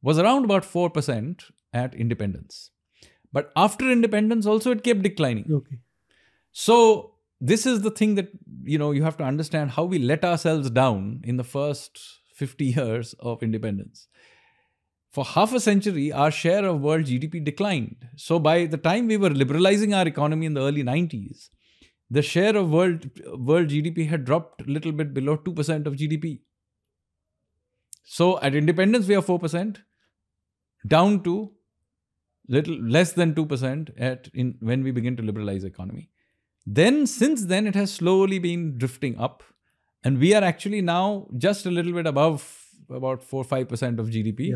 was around about 4% at independence. But after independence, also it kept declining. Okay. So this is the thing that you know you have to understand how we let ourselves down in the first 50 years of independence. For half a century, our share of world GDP declined. So by the time we were liberalizing our economy in the early 90s, the share of world world GDP had dropped a little bit below 2% of GDP. So at independence, we are 4%, down to little less than 2% at in when we begin to liberalize economy. Then since then it has slowly been drifting up. And we are actually now just a little bit above about 4 5% of GDP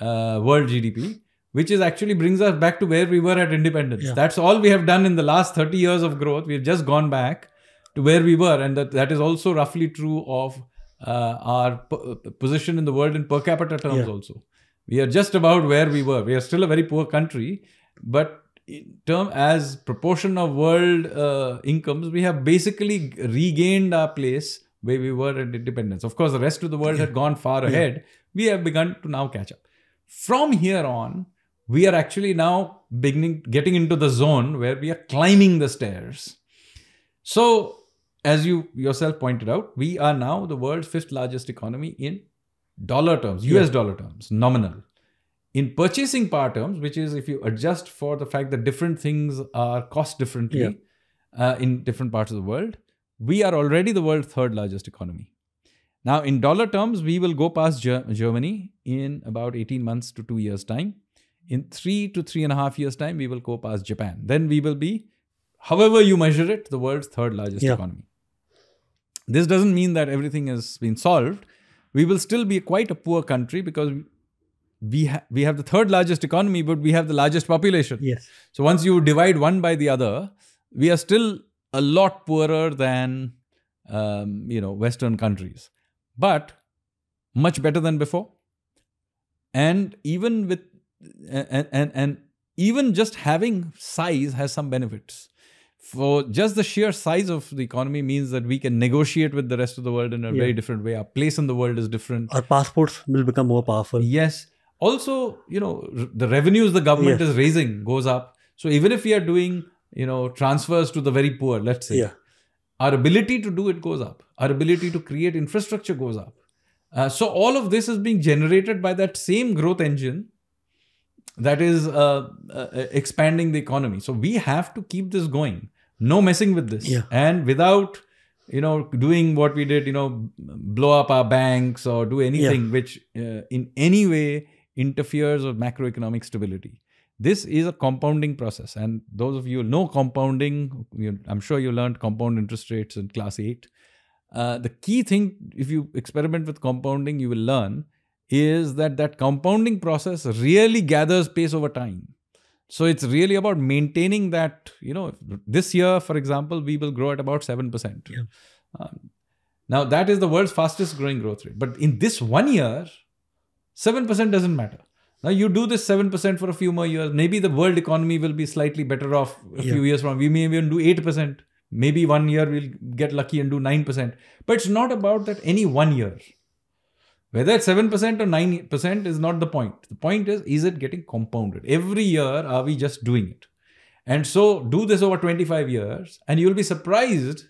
uh, world GDP which is actually brings us back to where we were at independence. Yeah. that's all we have done in the last 30 years of growth. We've just gone back to where we were. And that, that is also roughly true of uh, our position in the world in per capita terms Yeah. also. We are just about where we were. We are still a very poor country but term as proportion of world uh, incomes we have basically regained our place where we were at independence. Of course the rest of the world had gone far ahead. We have begun to now catch up. From here on we are actually now beginning getting into the zone where we are climbing the stairs. So as you yourself pointed out we are now the world's fifth largest economy in dollar terms, US dollar terms, nominal. In purchasing power terms, which is if you adjust for the fact that different things are cost differently Yeah. uh, in different parts of the world, we are already the world's third largest economy. Now, in dollar terms, we will go past Ger- Germany in about 18 months to two years' time. In three to three and a half years' time, we will go past Japan. Then we will be, however you measure it, the world's third largest Yeah. economy. This doesn't mean that everything has been solved. We will still be quite a poor country because we ha- we have the third largest economy, but we have the largest population. Yes. So once you divide one by the other, we are still a lot poorer than um, you know Western countries, but much better than before. And even with and and, and even just having size has some benefits. For just the sheer size of the economy means that we can negotiate with the rest of the world in a Yeah. very different way. Our place in the world is different. Our passports will become more powerful. Yes. Also, you know, the revenues the government Yes. is raising goes up. So even if we are doing, you know, transfers to the very poor, let's say, Yeah. our ability to do it goes up. Our ability to create infrastructure goes up. Uh, so all of this is being generated by that same growth engine that is uh, uh, expanding the economy. So we have to keep this going. No messing with this. Yeah. And without, you know, doing what we did, you know, blow up our banks or do anything which uh, in any way interferes with macroeconomic stability. This is a compounding process. And those of you who know compounding, you, I'm sure you learned compound interest rates in class 8. Uh, the key thing, if you experiment with compounding, you will learn is that that compounding process really gathers pace over time. So it's really about maintaining that, you know, this year, for example, we will grow at about 7%. Yeah. Um, now, that is the world's fastest growing growth rate. But in this one year, 7% doesn't matter. Now, you do this 7% for a few more years. Maybe the world economy will be slightly better off a Yeah. few years from. We may even do 8%. Maybe one year we'll get lucky and do 9%. But it's not about that any one year. Whether it's 7% or 9% is not the point. The point is, is it getting compounded? Every year, are we just doing it? And so, do this over 25 years, and you'll be surprised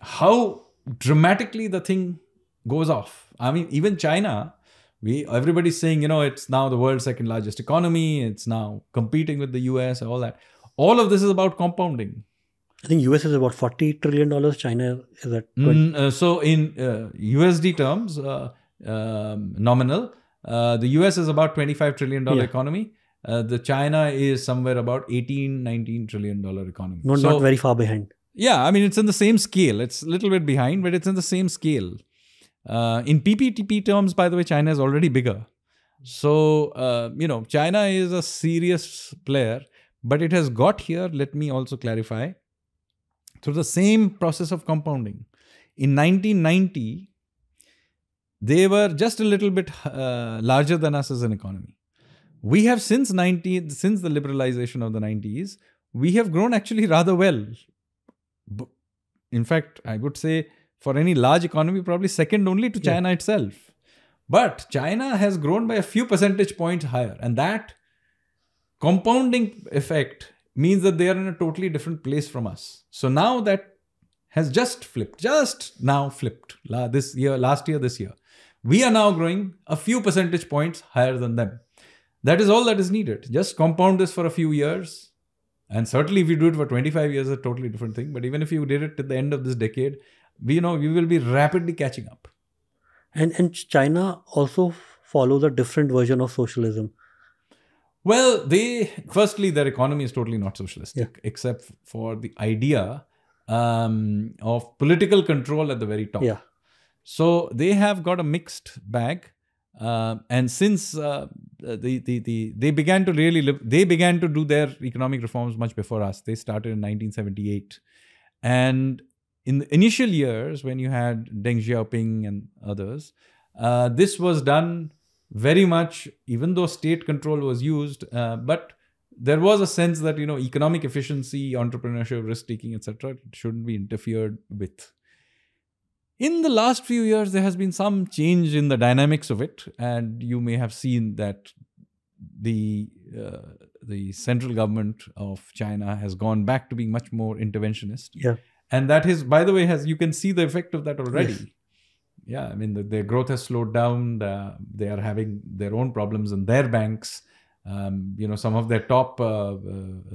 how dramatically the thing goes off. I mean, even China, we everybody's saying, you know, it's now the world's second largest economy, it's now competing with the US, all that. All of this is about compounding. I think US is about 40 trillion dollars. China is at 20. Mm, uh, so in uh, USD terms, uh, um, nominal, uh, the US is about 25 trillion dollar Yeah. economy. Uh, the China is somewhere about 18, 19 trillion dollar economy. not, so, not very far behind. yeah, I mean, it's in the same scale. It's a little bit behind, but it's in the same scale. Uh, in PPP terms, by the way, China is already bigger. So, uh, you know, China is a serious player, but it has got here, let me also clarify, through the same process of compounding. In 1990, they were just a little bit uh, larger than us as an economy. We have since 90, since the liberalization of the 90s, we have grown actually rather well. In fact, I would say for any large economy, probably second only to Yeah. China itself. But China has grown by a few percentage points higher, and that compounding effect means that they are in a totally different place from us. So now that has just flipped, just now flipped. This year, last year, this year, we are now growing a few percentage points higher than them. That is all that is needed. Just compound this for a few years. And certainly, if you do it for 25 years, a totally different thing. But even if you did it at the end of this decade, we know we will be rapidly catching up. And and China also follows a different version of socialism. Well, they firstly their economy is totally not socialistic, except for the idea um, of political control at the very top. Yeah. So they have got a mixed bag, uh, and since uh, the, the the they began to really live, they began to do their economic reforms much before us. They started in 1978, and in the initial years when you had Deng Xiaoping and others, uh, this was done very much, even though state control was used, uh, but there was a sense that you know economic efficiency, entrepreneurship, risk taking, etc., shouldn't be interfered with. In the last few years, there has been some change in the dynamics of it, and you may have seen that the uh, the central government of China has gone back to being much more interventionist Yeah. And that is by the way has you can see the effect of that already Yes. yeah, I mean, the, their growth has slowed down. The, they are having their own problems in their banks. Um, you know, some of their top uh, uh,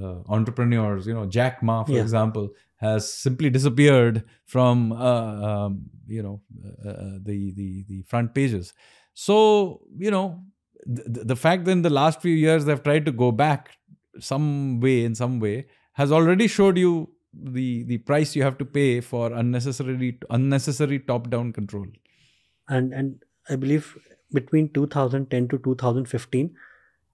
uh, entrepreneurs, you know, Jack Ma, for Yeah. example, has simply disappeared from, uh, um, you know, uh, uh, the, the, the front pages. So, you know, the, the fact that in the last few years they've tried to go back some way, in some way, has already showed you the the price you have to pay for unnecessarily unnecessary top down control. And and I believe between 2010 to 2015,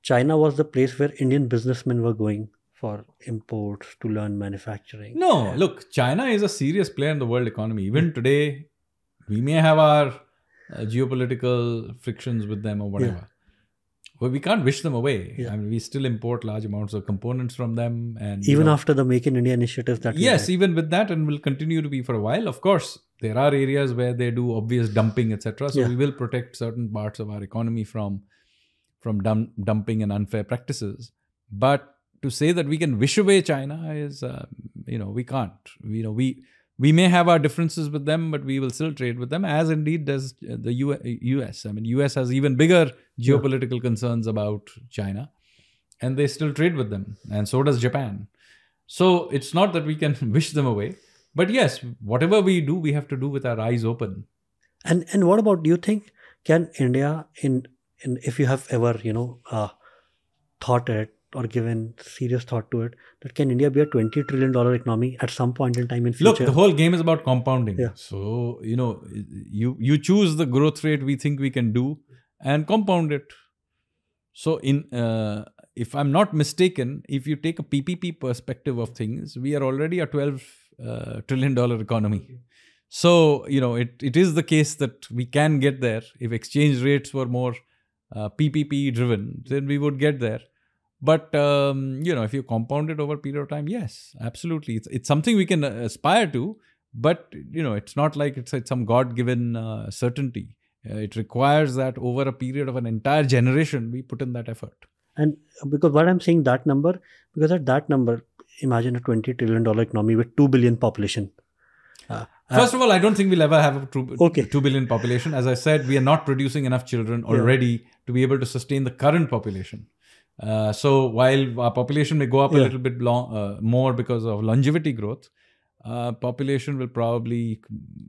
China was the place where Indian businessmen were going for imports to learn manufacturing. no look china is a serious player in the world economy. Even today we may have our uh, geopolitical frictions with them or whatever but we can't wish them away. Yeah. i mean we still import large amounts of components from them and you Even know, after the Make in India initiative that yes even with that and will continue to be for a while. Of course there are areas where they do obvious dumping etc so Yeah. we will protect certain parts of our economy from from dum- dumping and unfair practices. But to say that we can wish away china is uh, you know we can't. You know we we may have our differences with them but we will still trade with them as indeed does the us i mean us has even bigger geopolitical concerns about china and they still trade with them and so does japan. So it's not that we can wish them away but yes whatever we do we have to do with our eyes open. And and what about do you think can India in in if you have ever you know uh, thought it or given serious thought to it that can India be a 20 trillion dollar economy at some point in time in future? Look, the whole game is about compounding. Yeah. So you know, you you choose the growth rate we think we can do, and compound it. So in uh, if I'm not mistaken, if you take a PPP perspective of things, we are already a 12 uh, trillion dollar economy. So you know, it it is the case that we can get there if exchange rates were more uh, PPP driven, then we would get there. But um, you know, if you compound it over a period of time, yes, absolutely, it's it's something we can uh, aspire to. But you know, it's not like it's, it's some God-given uh, certainty. Uh, it requires that over a period of an entire generation, we put in that effort. And because what I'm saying that number, because at that number, imagine a twenty trillion dollar economy with two billion population. Uh, uh, First of all, I don't think we'll ever have a two, Okay. two billion population. As I said, we are not producing enough children Yeah. already to be able to sustain the current population. Uh, so while our population may go up a little bit long, uh, more because of longevity growth, uh, population will probably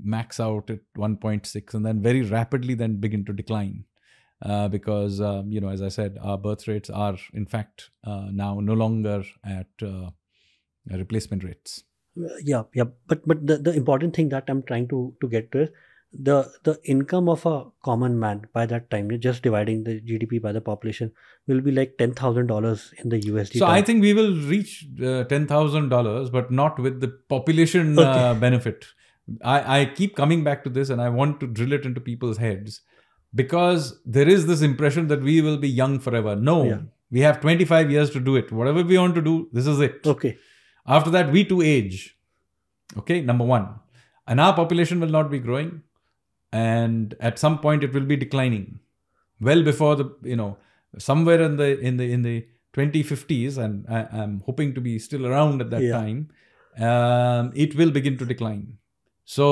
max out at 1.6 and then very rapidly then begin to decline. Uh, because um, you know, as I said, our birth rates are in fact uh, now no longer at uh, replacement rates. yeah, yeah. But but the, the important thing that I'm trying to to get to is the the income of a common man by that time, you're just dividing the GDP by the population, will be like ten thousand dollars in the USD. So I think we will reach uh, ten thousand dollars, but not with the population uh, benefit. I, I keep coming back to this, and I want to drill it into people's heads because there is this impression that we will be young forever. No, Yeah. we have twenty five years to do it. Whatever we want to do, this is it. okay, After that, we too age. Okay, number one, and our population will not be growing, and at some point it will be declining. Well before the you know somewhere in the in the in the 2050s, and I, I'm hoping to be still around at that Yeah. time. Um, it will begin to decline. So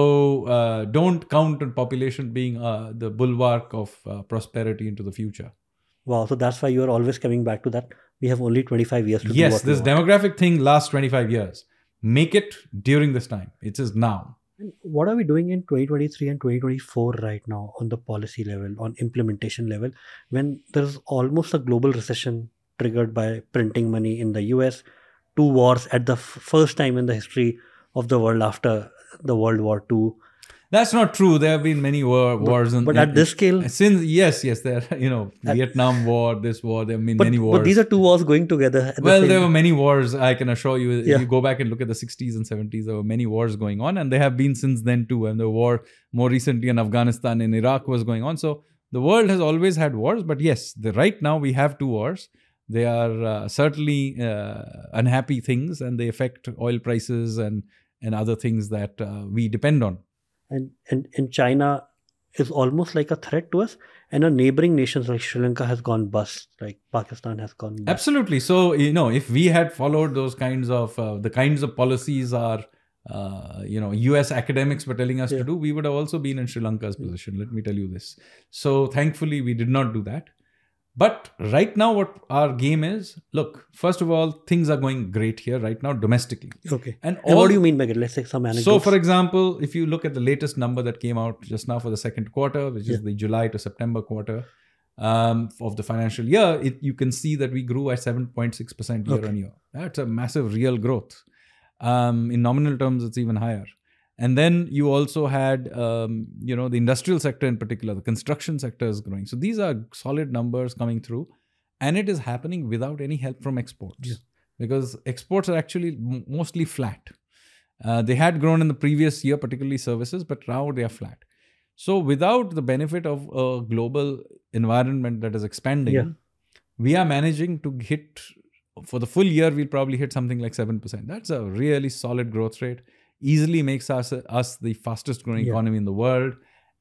uh, don't count on population being uh, the bulwark of uh, prosperity into the future. wow. So that's why you are always coming back to that. We have only twenty five years to do Yes, this demographic thing lasts 25 years. Make it during this time. It is now. And What are we doing in 2023 and 2024 right now on the policy level, on implementation level, when there's almost a global recession triggered by printing money in the US, two wars at the f- first time in the history of the world after the World War II. That's not true. There have been many war, wars. But at this scale, since yes, yes, there you know At- Vietnam War, this war. There have been but, many wars. but these are two wars going together. At the well, there were many wars. I can assure you. If you go back and look at the 60s and 70s, there were many wars going on, and there have been since then too. And the war more recently in Afghanistan and Iraq was going on. So the world has always had wars. But yes, the, right now we have two wars. They are uh, certainly uh, unhappy things, and they affect oil prices and and other things that uh, we depend on. And, and and China is almost like a threat to us, and our neighboring nations like Sri Lanka has gone bust, like Pakistan has gone bust. Absolutely. So you know, if we had followed those kinds of uh, the kinds of policies our uh, you know us academics were telling us Yeah. to do we would have also been in sri lanka's position let me tell you this so thankfully we did not do that but right now what our game is look first of all things are going great here right now domestically Okay. and, And all what do you mean by it? Let's take some anecdotes. so, for example, if you look at the latest number that came out just now for the second quarter, which Yeah. is the July to September quarter um, of the financial year, it, you can see that we grew at 7.6% year Okay. on year. That's a massive real growth. Um, in nominal terms, it's even higher. And then you also had, um, you know, the industrial sector in particular, the construction sector is growing. So these are solid numbers coming through, and it is happening without any help from exports Yeah. because exports are actually mostly flat. Uh, they had grown in the previous year, particularly services, but now they are flat. So, without the benefit of a global environment that is expanding, Yeah. we are managing to hit for the full year. We'll probably hit something like seven percent. That's a really solid growth rate. Easily makes us us the fastest growing Yeah. economy in the world,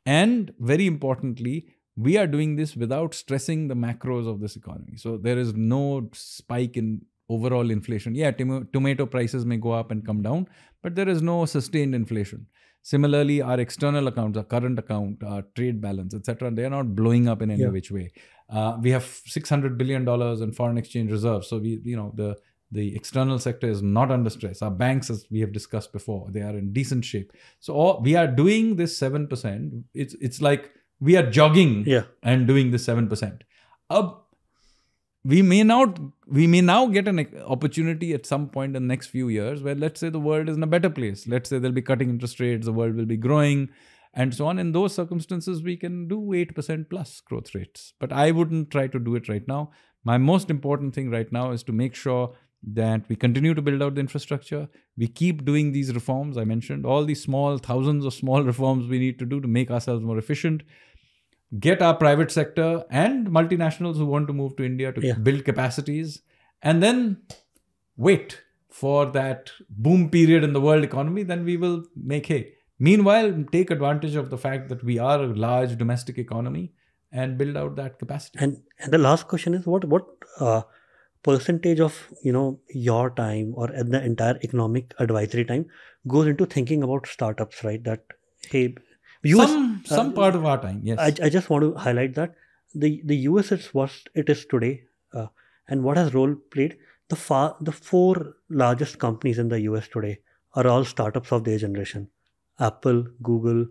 and very importantly, we are doing this without stressing the macros of this economy. So there is no spike in overall inflation. Yeah, tomo- tomato prices may go up and come down, but there is no sustained inflation. Similarly, our external accounts, our current account, our trade balance, etc., they are not blowing up in any Yeah. which way. Uh, we have 600 billion dollars in foreign exchange reserves, so we, you know, the the external sector is not under stress. Our banks, as we have discussed before, they are in decent shape. So all, we are doing this seven percent. It's it's like we are jogging Yeah. and doing this 7%. Uh, we may not we may now get an opportunity at some point in the next few years where let's say the world is in a better place. Let's say they'll be cutting interest rates, the world will be growing and so on. In those circumstances, we can do 8% plus growth rates. But I wouldn't try to do it right now. My most important thing right now is to make sure that we continue to build out the infrastructure. We keep doing these reforms. I mentioned all these small, thousands of small reforms we need to do to make ourselves more efficient. Get our private sector and multinationals who want to move to India to Yeah. build capacities, and then wait for that boom period in the world economy. Then we will make hay. Meanwhile, take advantage of the fact that we are a large domestic economy and build out that capacity. And and the last question is what what uh, percentage of you know your time or at the entire economic advisory time goes into thinking about startups, right? That hey, US, some some uh, part of our time, yes. I, I just want to highlight that the the US is what it is today, uh, and what has role played. The far the four largest companies in the US today are all startups of their generation: Apple, Google,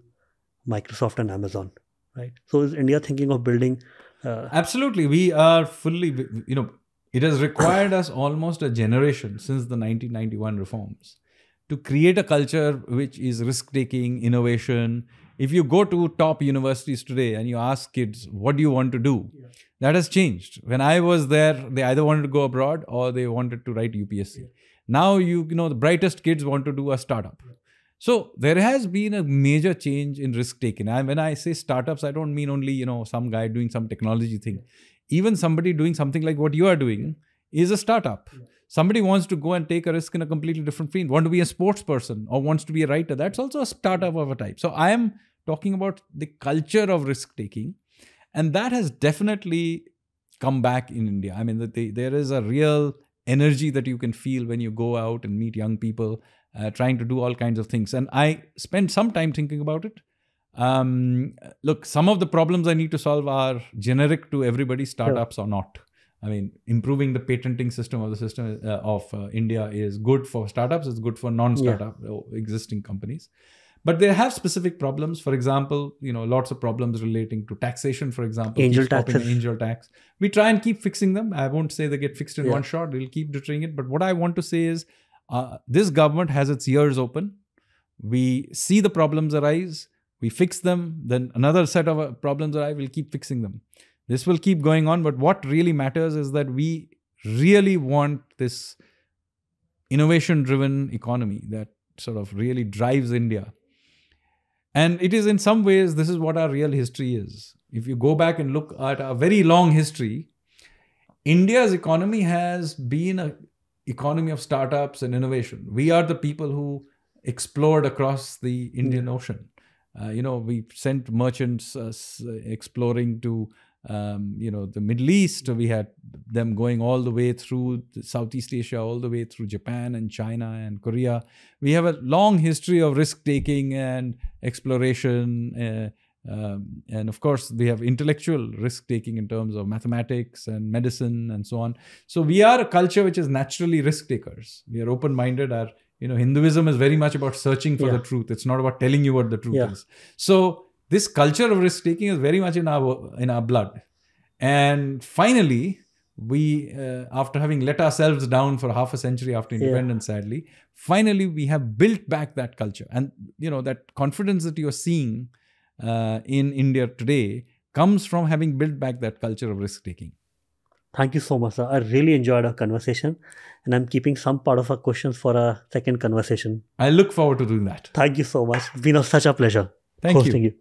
Microsoft, and Amazon. Right. So is India thinking of building? Uh, Absolutely. We are fully, you know, it has required us almost a generation since the 1991 reforms to create a culture which is risk taking, innovation. If you go to top universities today and you ask kids, what do you want to do? That has changed. When I was there, they either wanted to go abroad or they wanted to write UPSC. Now, you, you know, the brightest kids want to do a startup. So there has been a major change in risk taking. And when I say startups, I don't mean only you know some guy doing some technology thing. Even somebody doing something like what you are doing is a startup. Somebody wants to go and take a risk in a completely different field, want to be a sports person or wants to be a writer. That's also a startup of a type. So I am talking about the culture of risk taking, and that has definitely come back in India. I mean, that they, there is a real energy that you can feel when you go out and meet young people uh, trying to do all kinds of things. And I spent some time thinking about it. Um, look, some of the problems I need to solve are generic to everybody, startups or not. I mean, improving the patenting system of the system uh, of uh, India is good for startups. It's good for non-startup uh, existing companies. But they have specific problems. For example, you know, lots of problems relating to taxation. For example, Angel taxes. angel tax. We try and keep fixing them. I won't say they get fixed in Yeah. one shot. We'll keep doing it. But what I want to say is, uh, this government has its ears open. We see the problems arise, we fix them, then another set of uh, problems arise, we'll keep fixing them. This will keep going on, but what really matters is that we really want this innovation driven economy that sort of really drives India. And it is in some ways, this is what our real history is. If you go back and look at our very long history, India's economy has been a economy of startups and innovation. We are the people who explored across the Indian Ocean. Uh, you know, we sent merchants uh, exploring to, um, you know, the Middle East. We had them going all the way through Southeast Asia, all the way through Japan and China and Korea. We have a long history of risk taking and exploration. Uh, um, and of course, we have intellectual risk taking in terms of mathematics and medicine and so on. So we are a culture which is naturally risk takers. We are open minded. Our you know Hinduism is very much about searching for Yeah. the truth. It's not about telling you what the truth Yeah. is. So this culture of risk taking is very much in our in our blood. And finally, we uh, after having let ourselves down for half a century after Yeah. independence, sadly, finally we have built back that culture. And you know that confidence that you are seeing uh, in India today comes from having built back that culture of risk taking. Thank you so much, sir. I really enjoyed our conversation, and I'm keeping some part of our questions for our second conversation. I look forward to doing that. Thank you so much. It's been a, such a pleasure Thank you. hosting you.